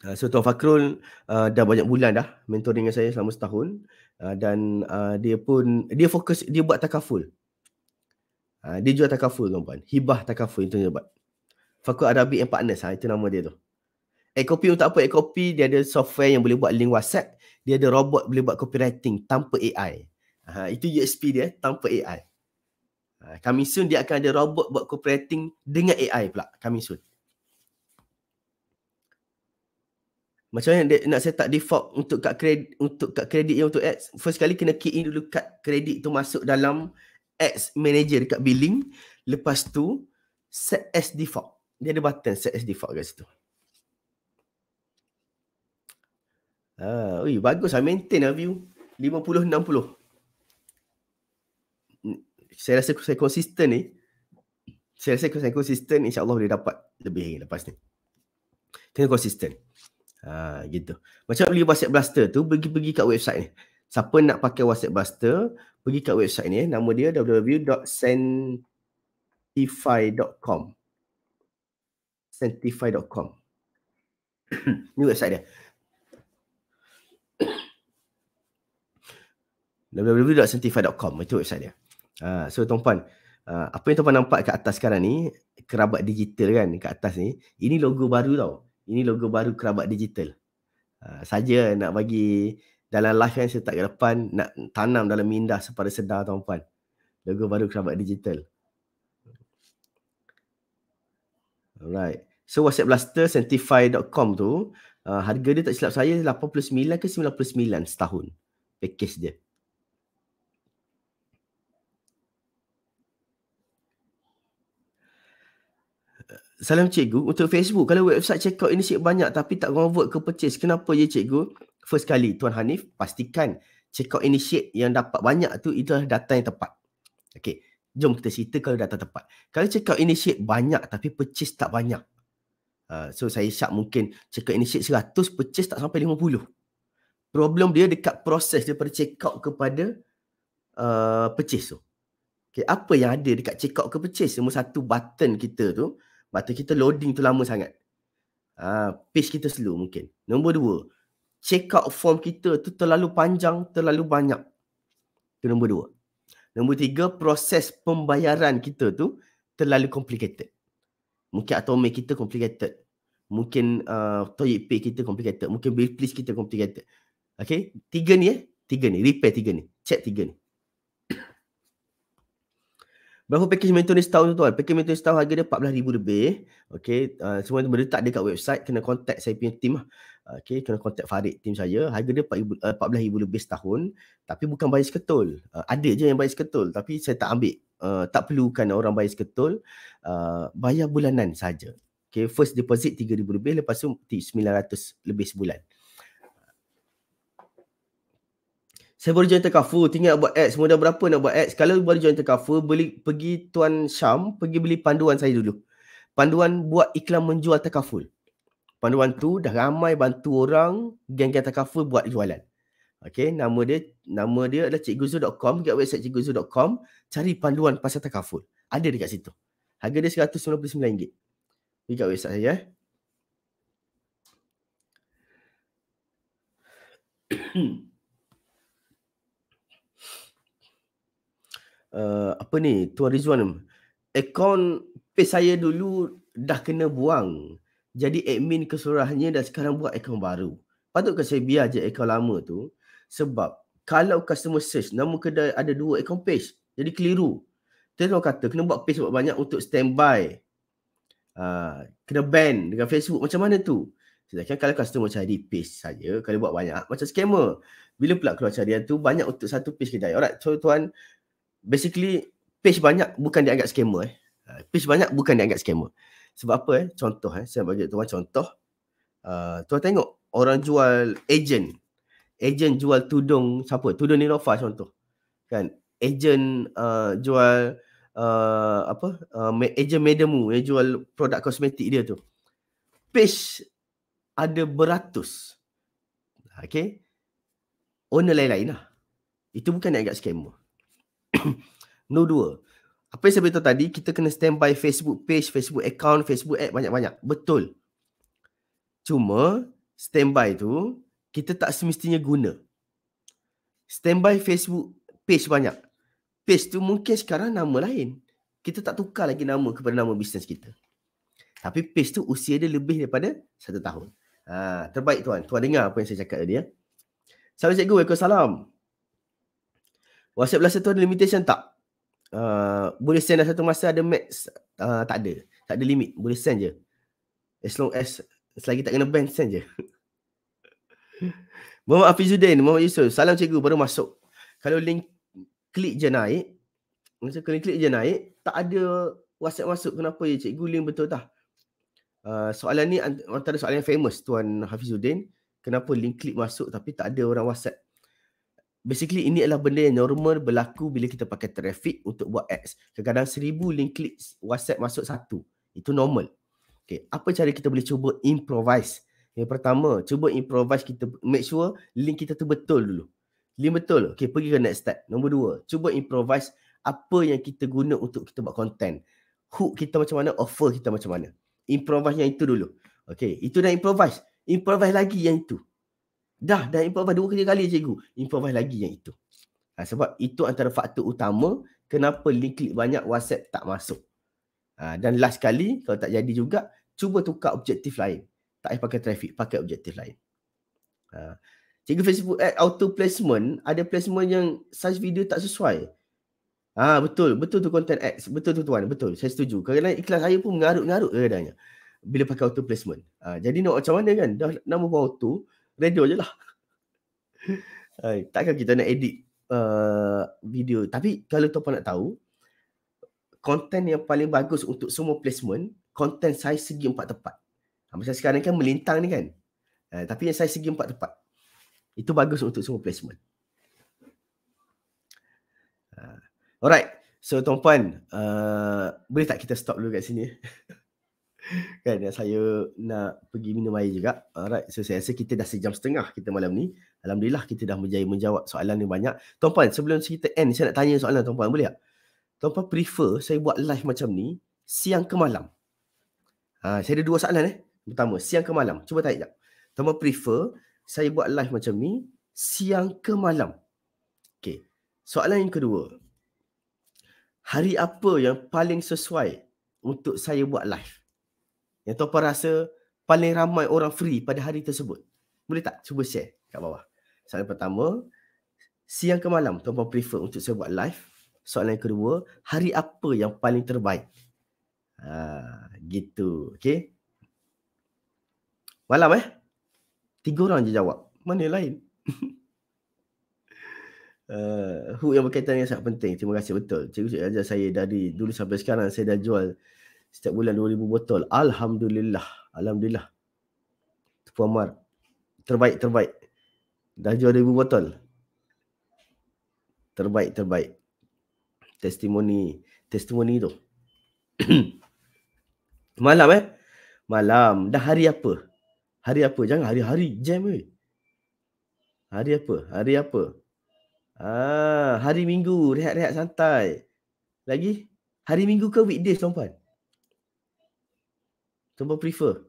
Uh, so Tuan Fakrul uh, dah banyak bulan dah mentoring dengan saya selama setahun. Ah, dan uh, dia pun dia fokus dia buat takaful. Uh, dia jual takaful tuan-tuan. Hibah takaful itu dia buat. Fakul Arabic and Partners ha, itu nama dia tu. Ecopy untuk apa? Ecopy dia ada software yang boleh buat link WhatsApp. Dia ada robot boleh buat copywriting tanpa AI. Ha, itu USP dia tanpa AI. Ha, coming soon dia akan ada robot buat copywriting dengan AI pula. Coming soon. Macam mana nak set tak default untuk kad kredit untuk kad kredit yang untuk ads? First kali kena key in dulu kad kredit tu masuk dalam ads manager dekat billing. Lepas tu set as default. Dia ada button set as default kat situ. Ah, ui, bagus lah maintain lah view. 50 60. Saya rasa saya konsisten ni. Saya rasa saya konsisten insya-Allah boleh dapat lebih lepas ni. Kena konsisten. Ha, gitu. Macam beli WhatsApp Blaster tu, pergi-pergi kat website ni. Siapa nak pakai WhatsApp Blaster, pergi kat website ni. Nama dia www.sentify.com Sentify.com Ni website dia. www.sentify.com Itu website dia. Ha, so tuan-puan, uh, apa yang tuan-puan nampak kat atas sekarang ni, kerabat digital kan kat atas ni, ini logo baru tau ini logo baru kerabat digital. Uh, saja nak bagi dalam live yang saya tak ke depan nak tanam dalam minda sepada sedar tuan-puan. Logo baru kerabat digital. Alright. So WhatsApp Blaster Sentify.com tu uh, harga dia tak silap saya 89 ke 99 setahun. Package dia. Salam cikgu, untuk Facebook kalau website check out initiate banyak tapi tak convert ke purchase, kenapa ya cikgu? First kali Tuan Hanif pastikan check out initiate yang dapat banyak tu itu adalah data yang tepat. Okey, jom kita cerita kalau data tepat. Kalau check out initiate banyak tapi purchase tak banyak. Uh, so saya syak mungkin check out initiate 100, purchase tak sampai 50. Problem dia dekat proses daripada check out kepada uh, purchase tu. Okay, apa yang ada dekat check out ke purchase? Semua satu button kita tu, Batu kita loading tu lama sangat. Ha, page kita slow mungkin. Nombor dua, check out form kita tu terlalu panjang, terlalu banyak. Itu nombor dua. Nombor tiga, proses pembayaran kita tu terlalu complicated. Mungkin automate kita complicated. Mungkin uh, toilet pay kita complicated. Mungkin bill please kita complicated. Okay, tiga ni eh. Tiga ni, repair tiga ni. Check tiga ni. Berapa package mentor ni setahun tu tuan? Package mentor setahun harga dia RM14,000 lebih. Okay. Uh, semua tu berletak dekat website. Kena contact saya punya team lah. Okay. Kena contact Farid team saya. Harga dia RM14,000 uh, lebih setahun. Tapi bukan bayar seketul. Uh, ada je yang bayar seketul. Tapi saya tak ambil. Uh, tak perlukan orang bayar seketul. Uh, bayar bulanan saja. Okay. First deposit RM3,000 lebih. Lepas tu RM900 lebih sebulan. saya baru join Tekafu, tinggal buat ads. Modal berapa nak buat ads? Kalau baru join Tekafu, beli pergi Tuan Syam, pergi beli panduan saya dulu. Panduan buat iklan menjual Tekaful. Panduan tu dah ramai bantu orang geng-geng Tekaful buat jualan. Okay, nama dia nama dia adalah cikguzu.com, dekat website cikguzu.com, cari panduan pasal Tekaful. Ada dekat situ. Harga dia RM199. Dekat website saya. Eh. uh, apa ni Tuan Rizwan akaun page saya dulu dah kena buang jadi admin keseluruhannya dan sekarang buat akaun baru patutkah saya biar je akaun lama tu sebab kalau customer search nama kedai ada dua akaun page jadi keliru dia orang kata kena buat page banyak untuk standby uh, kena ban dengan Facebook macam mana tu sedangkan kalau customer cari page saja kalau buat banyak macam scammer bila pula keluar carian tu banyak untuk satu page kedai alright so tuan basically page banyak bukan dianggap scammer eh. Ha, page banyak bukan dianggap scammer. Sebab apa eh? Contoh eh, saya bagi tuan contoh. Uh, tuan tengok orang jual agent. Agent jual tudung siapa? Tudung Nilofa contoh. Kan? Agent uh, jual uh, apa? Uh, agent Medamu yang jual produk kosmetik dia tu. Page ada beratus. Okay? Owner lain-lain lah. Itu bukan dianggap scammer. no dua. Apa yang saya beritahu tadi, kita kena standby Facebook page, Facebook account, Facebook app banyak-banyak. Betul. Cuma, standby tu, kita tak semestinya guna. Standby Facebook page banyak. Page tu mungkin sekarang nama lain. Kita tak tukar lagi nama kepada nama bisnes kita. Tapi page tu usia dia lebih daripada satu tahun. Ha, terbaik tuan. Tuan dengar apa yang saya cakap tadi ya. Salam cikgu. Waalaikumsalam. WhatsApp lesson tu ada limitation tak? Uh, boleh send dalam satu masa ada max? Uh, tak ada. Tak ada limit. Boleh send je. As long as selagi tak kena ban, send je. Muhammad Afizuddin, Muhammad Yusuf. Salam cikgu, baru masuk. Kalau link klik je naik, masa klik klik je naik, tak ada WhatsApp masuk. Kenapa ya cikgu link betul tak? Uh, soalan ni antara soalan yang famous Tuan Hafizuddin. Kenapa link klik masuk tapi tak ada orang WhatsApp? Basically ini adalah benda yang normal berlaku bila kita pakai traffic untuk buat ads. Kadang-kadang seribu link klik WhatsApp masuk satu. Itu normal. Okay. Apa cara kita boleh cuba improvise? Yang pertama, cuba improvise kita make sure link kita tu betul dulu. Link betul. Okay, pergi ke next step. Nombor dua, cuba improvise apa yang kita guna untuk kita buat content. Hook kita macam mana, offer kita macam mana. Improvise yang itu dulu. Okay, itu dah improvise. Improvise lagi yang itu. Dah, dah improvise dua kali kali cikgu. Improvise lagi yang itu. Ha, sebab itu antara faktor utama kenapa link klik banyak WhatsApp tak masuk. Ha, dan last kali, kalau tak jadi juga, cuba tukar objektif lain. Tak payah pakai traffic, pakai objektif lain. Ha. Cikgu Facebook ad auto placement, ada placement yang size video tak sesuai. Ah ha, betul, betul tu content ads. Betul tu tuan, betul. Saya setuju. Kerana iklan saya pun mengarut-ngarut kadang-kadang bila pakai auto placement. Ha, jadi nak macam mana kan? Dah nama pun auto, radio je lah. Hai, takkan kita nak edit uh, video. Tapi kalau tuan nak tahu, konten yang paling bagus untuk semua placement, konten size segi empat tepat. Ha, macam sekarang kan melintang ni kan. Ha, tapi yang saya segi empat tepat. Itu bagus untuk semua placement. Ha. Alright. So tuan-puan, uh, boleh tak kita stop dulu kat sini? kan saya nak pergi minum air juga. Alright. So saya rasa kita dah sejam setengah kita malam ni. Alhamdulillah kita dah berjaya menjawab soalan ni banyak. Tuan-puan, sebelum kita end, saya nak tanya soalan tuan-puan. Boleh tak? Tuan-puan prefer saya buat live macam ni siang ke malam? Ha, saya ada dua soalan eh. Pertama, siang ke malam? Cuba tanya sekejap. Pertama, prefer saya buat live macam ni siang ke malam? Okay. Soalan yang kedua. Hari apa yang paling sesuai untuk saya buat live? Yang tuan rasa paling ramai orang free pada hari tersebut? Boleh tak cuba share kat bawah? Soalan pertama, siang ke malam tuan prefer untuk saya buat live? Soalan yang kedua, hari apa yang paling terbaik? Ha, gitu. Okay. Malam eh? Tiga orang je jawab. Mana lain? uh, hook yang berkaitan dengan sangat penting. Terima kasih betul. Cikgu cikgu ajar saya dari dulu sampai sekarang saya dah jual setiap bulan 2000 botol. Alhamdulillah. Alhamdulillah. Tuan Amar. Terbaik, terbaik. Dah jual 2000 botol. Terbaik, terbaik. Testimoni. Testimoni tu. Malam eh? Malam. Dah hari apa? Hari apa? Jangan hari-hari jam weh. Hari apa? Hari apa? Ah, hari Minggu rehat-rehat santai. Lagi? Hari Minggu ke weekdays tuan-puan? Tuan-puan prefer?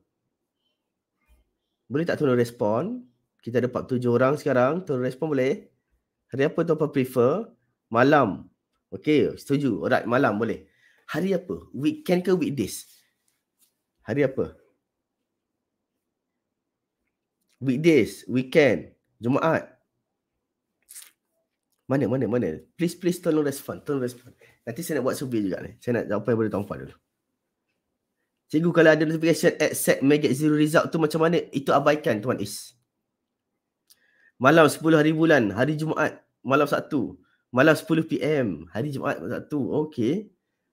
Boleh tak tolong respon? Kita ada 47 orang sekarang. Tolong respon boleh? Hari apa tuan-puan prefer? Malam. Okey, setuju. Alright, malam boleh. Hari apa? Weekend ke weekdays? Hari apa? Weekdays, weekend, Jumaat. Mana, mana, mana? Please, please tolong respon. Tolong respon. Nanti saya nak buat survey juga ni. Saya nak jawapan daripada tuan-puan dulu. Cikgu, kalau ada notification at set maggot zero result tu macam mana? Itu abaikan Tuan Is. Malam 10 hari bulan, hari Jumaat, malam Sabtu. Malam 10 PM, hari Jumaat, malam Sabtu. Okay.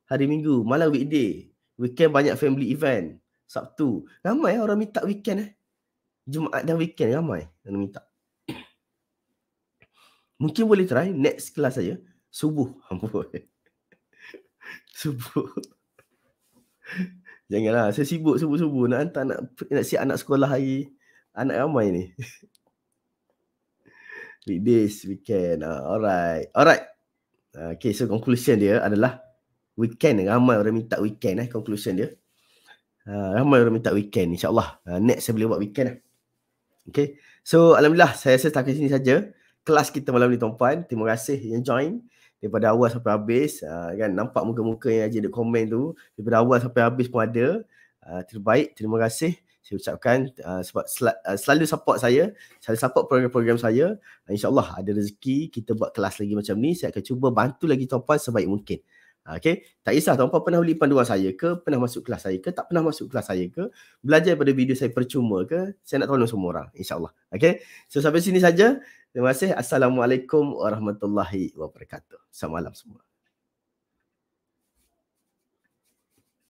Hari Minggu, malam weekday. Weekend banyak family event. Sabtu. Ramai orang minta weekend eh. Jumaat dan weekend ramai yang minta. Mungkin boleh try next kelas saja subuh. subuh. Janganlah saya sibuk subuh-subuh nak hantar nak nak siap anak sekolah hari anak ramai ni. Weekdays, weekend. Uh, alright. Alright. Uh, okay, so conclusion dia adalah weekend. Ramai orang minta weekend eh. Conclusion dia. Uh, ramai orang minta weekend. InsyaAllah. Uh, next saya boleh buat weekend lah. Okay. So Alhamdulillah saya rasa sampai sini saja kelas kita malam ni tuan-puan. Terima kasih yang join daripada awal sampai habis. Uh, kan nampak muka-muka yang ada komen tu. Daripada awal sampai habis pun ada. Uh, terbaik. Terima kasih. saya ucapkan uh, sebab sel- uh, selalu support saya, selalu support program-program saya. Uh, InsyaAllah ada rezeki kita buat kelas lagi macam ni. Saya akan cuba bantu lagi tuan-puan sebaik mungkin. Uh, okay, tak kisah tuan-puan pernah beli panduan saya ke, pernah masuk kelas saya ke, tak pernah masuk kelas saya ke, belajar pada video saya percuma ke, saya nak tolong semua orang. InsyaAllah. Okay, so sampai sini saja. Terima kasih. Assalamualaikum warahmatullahi wabarakatuh. Selamat malam semua.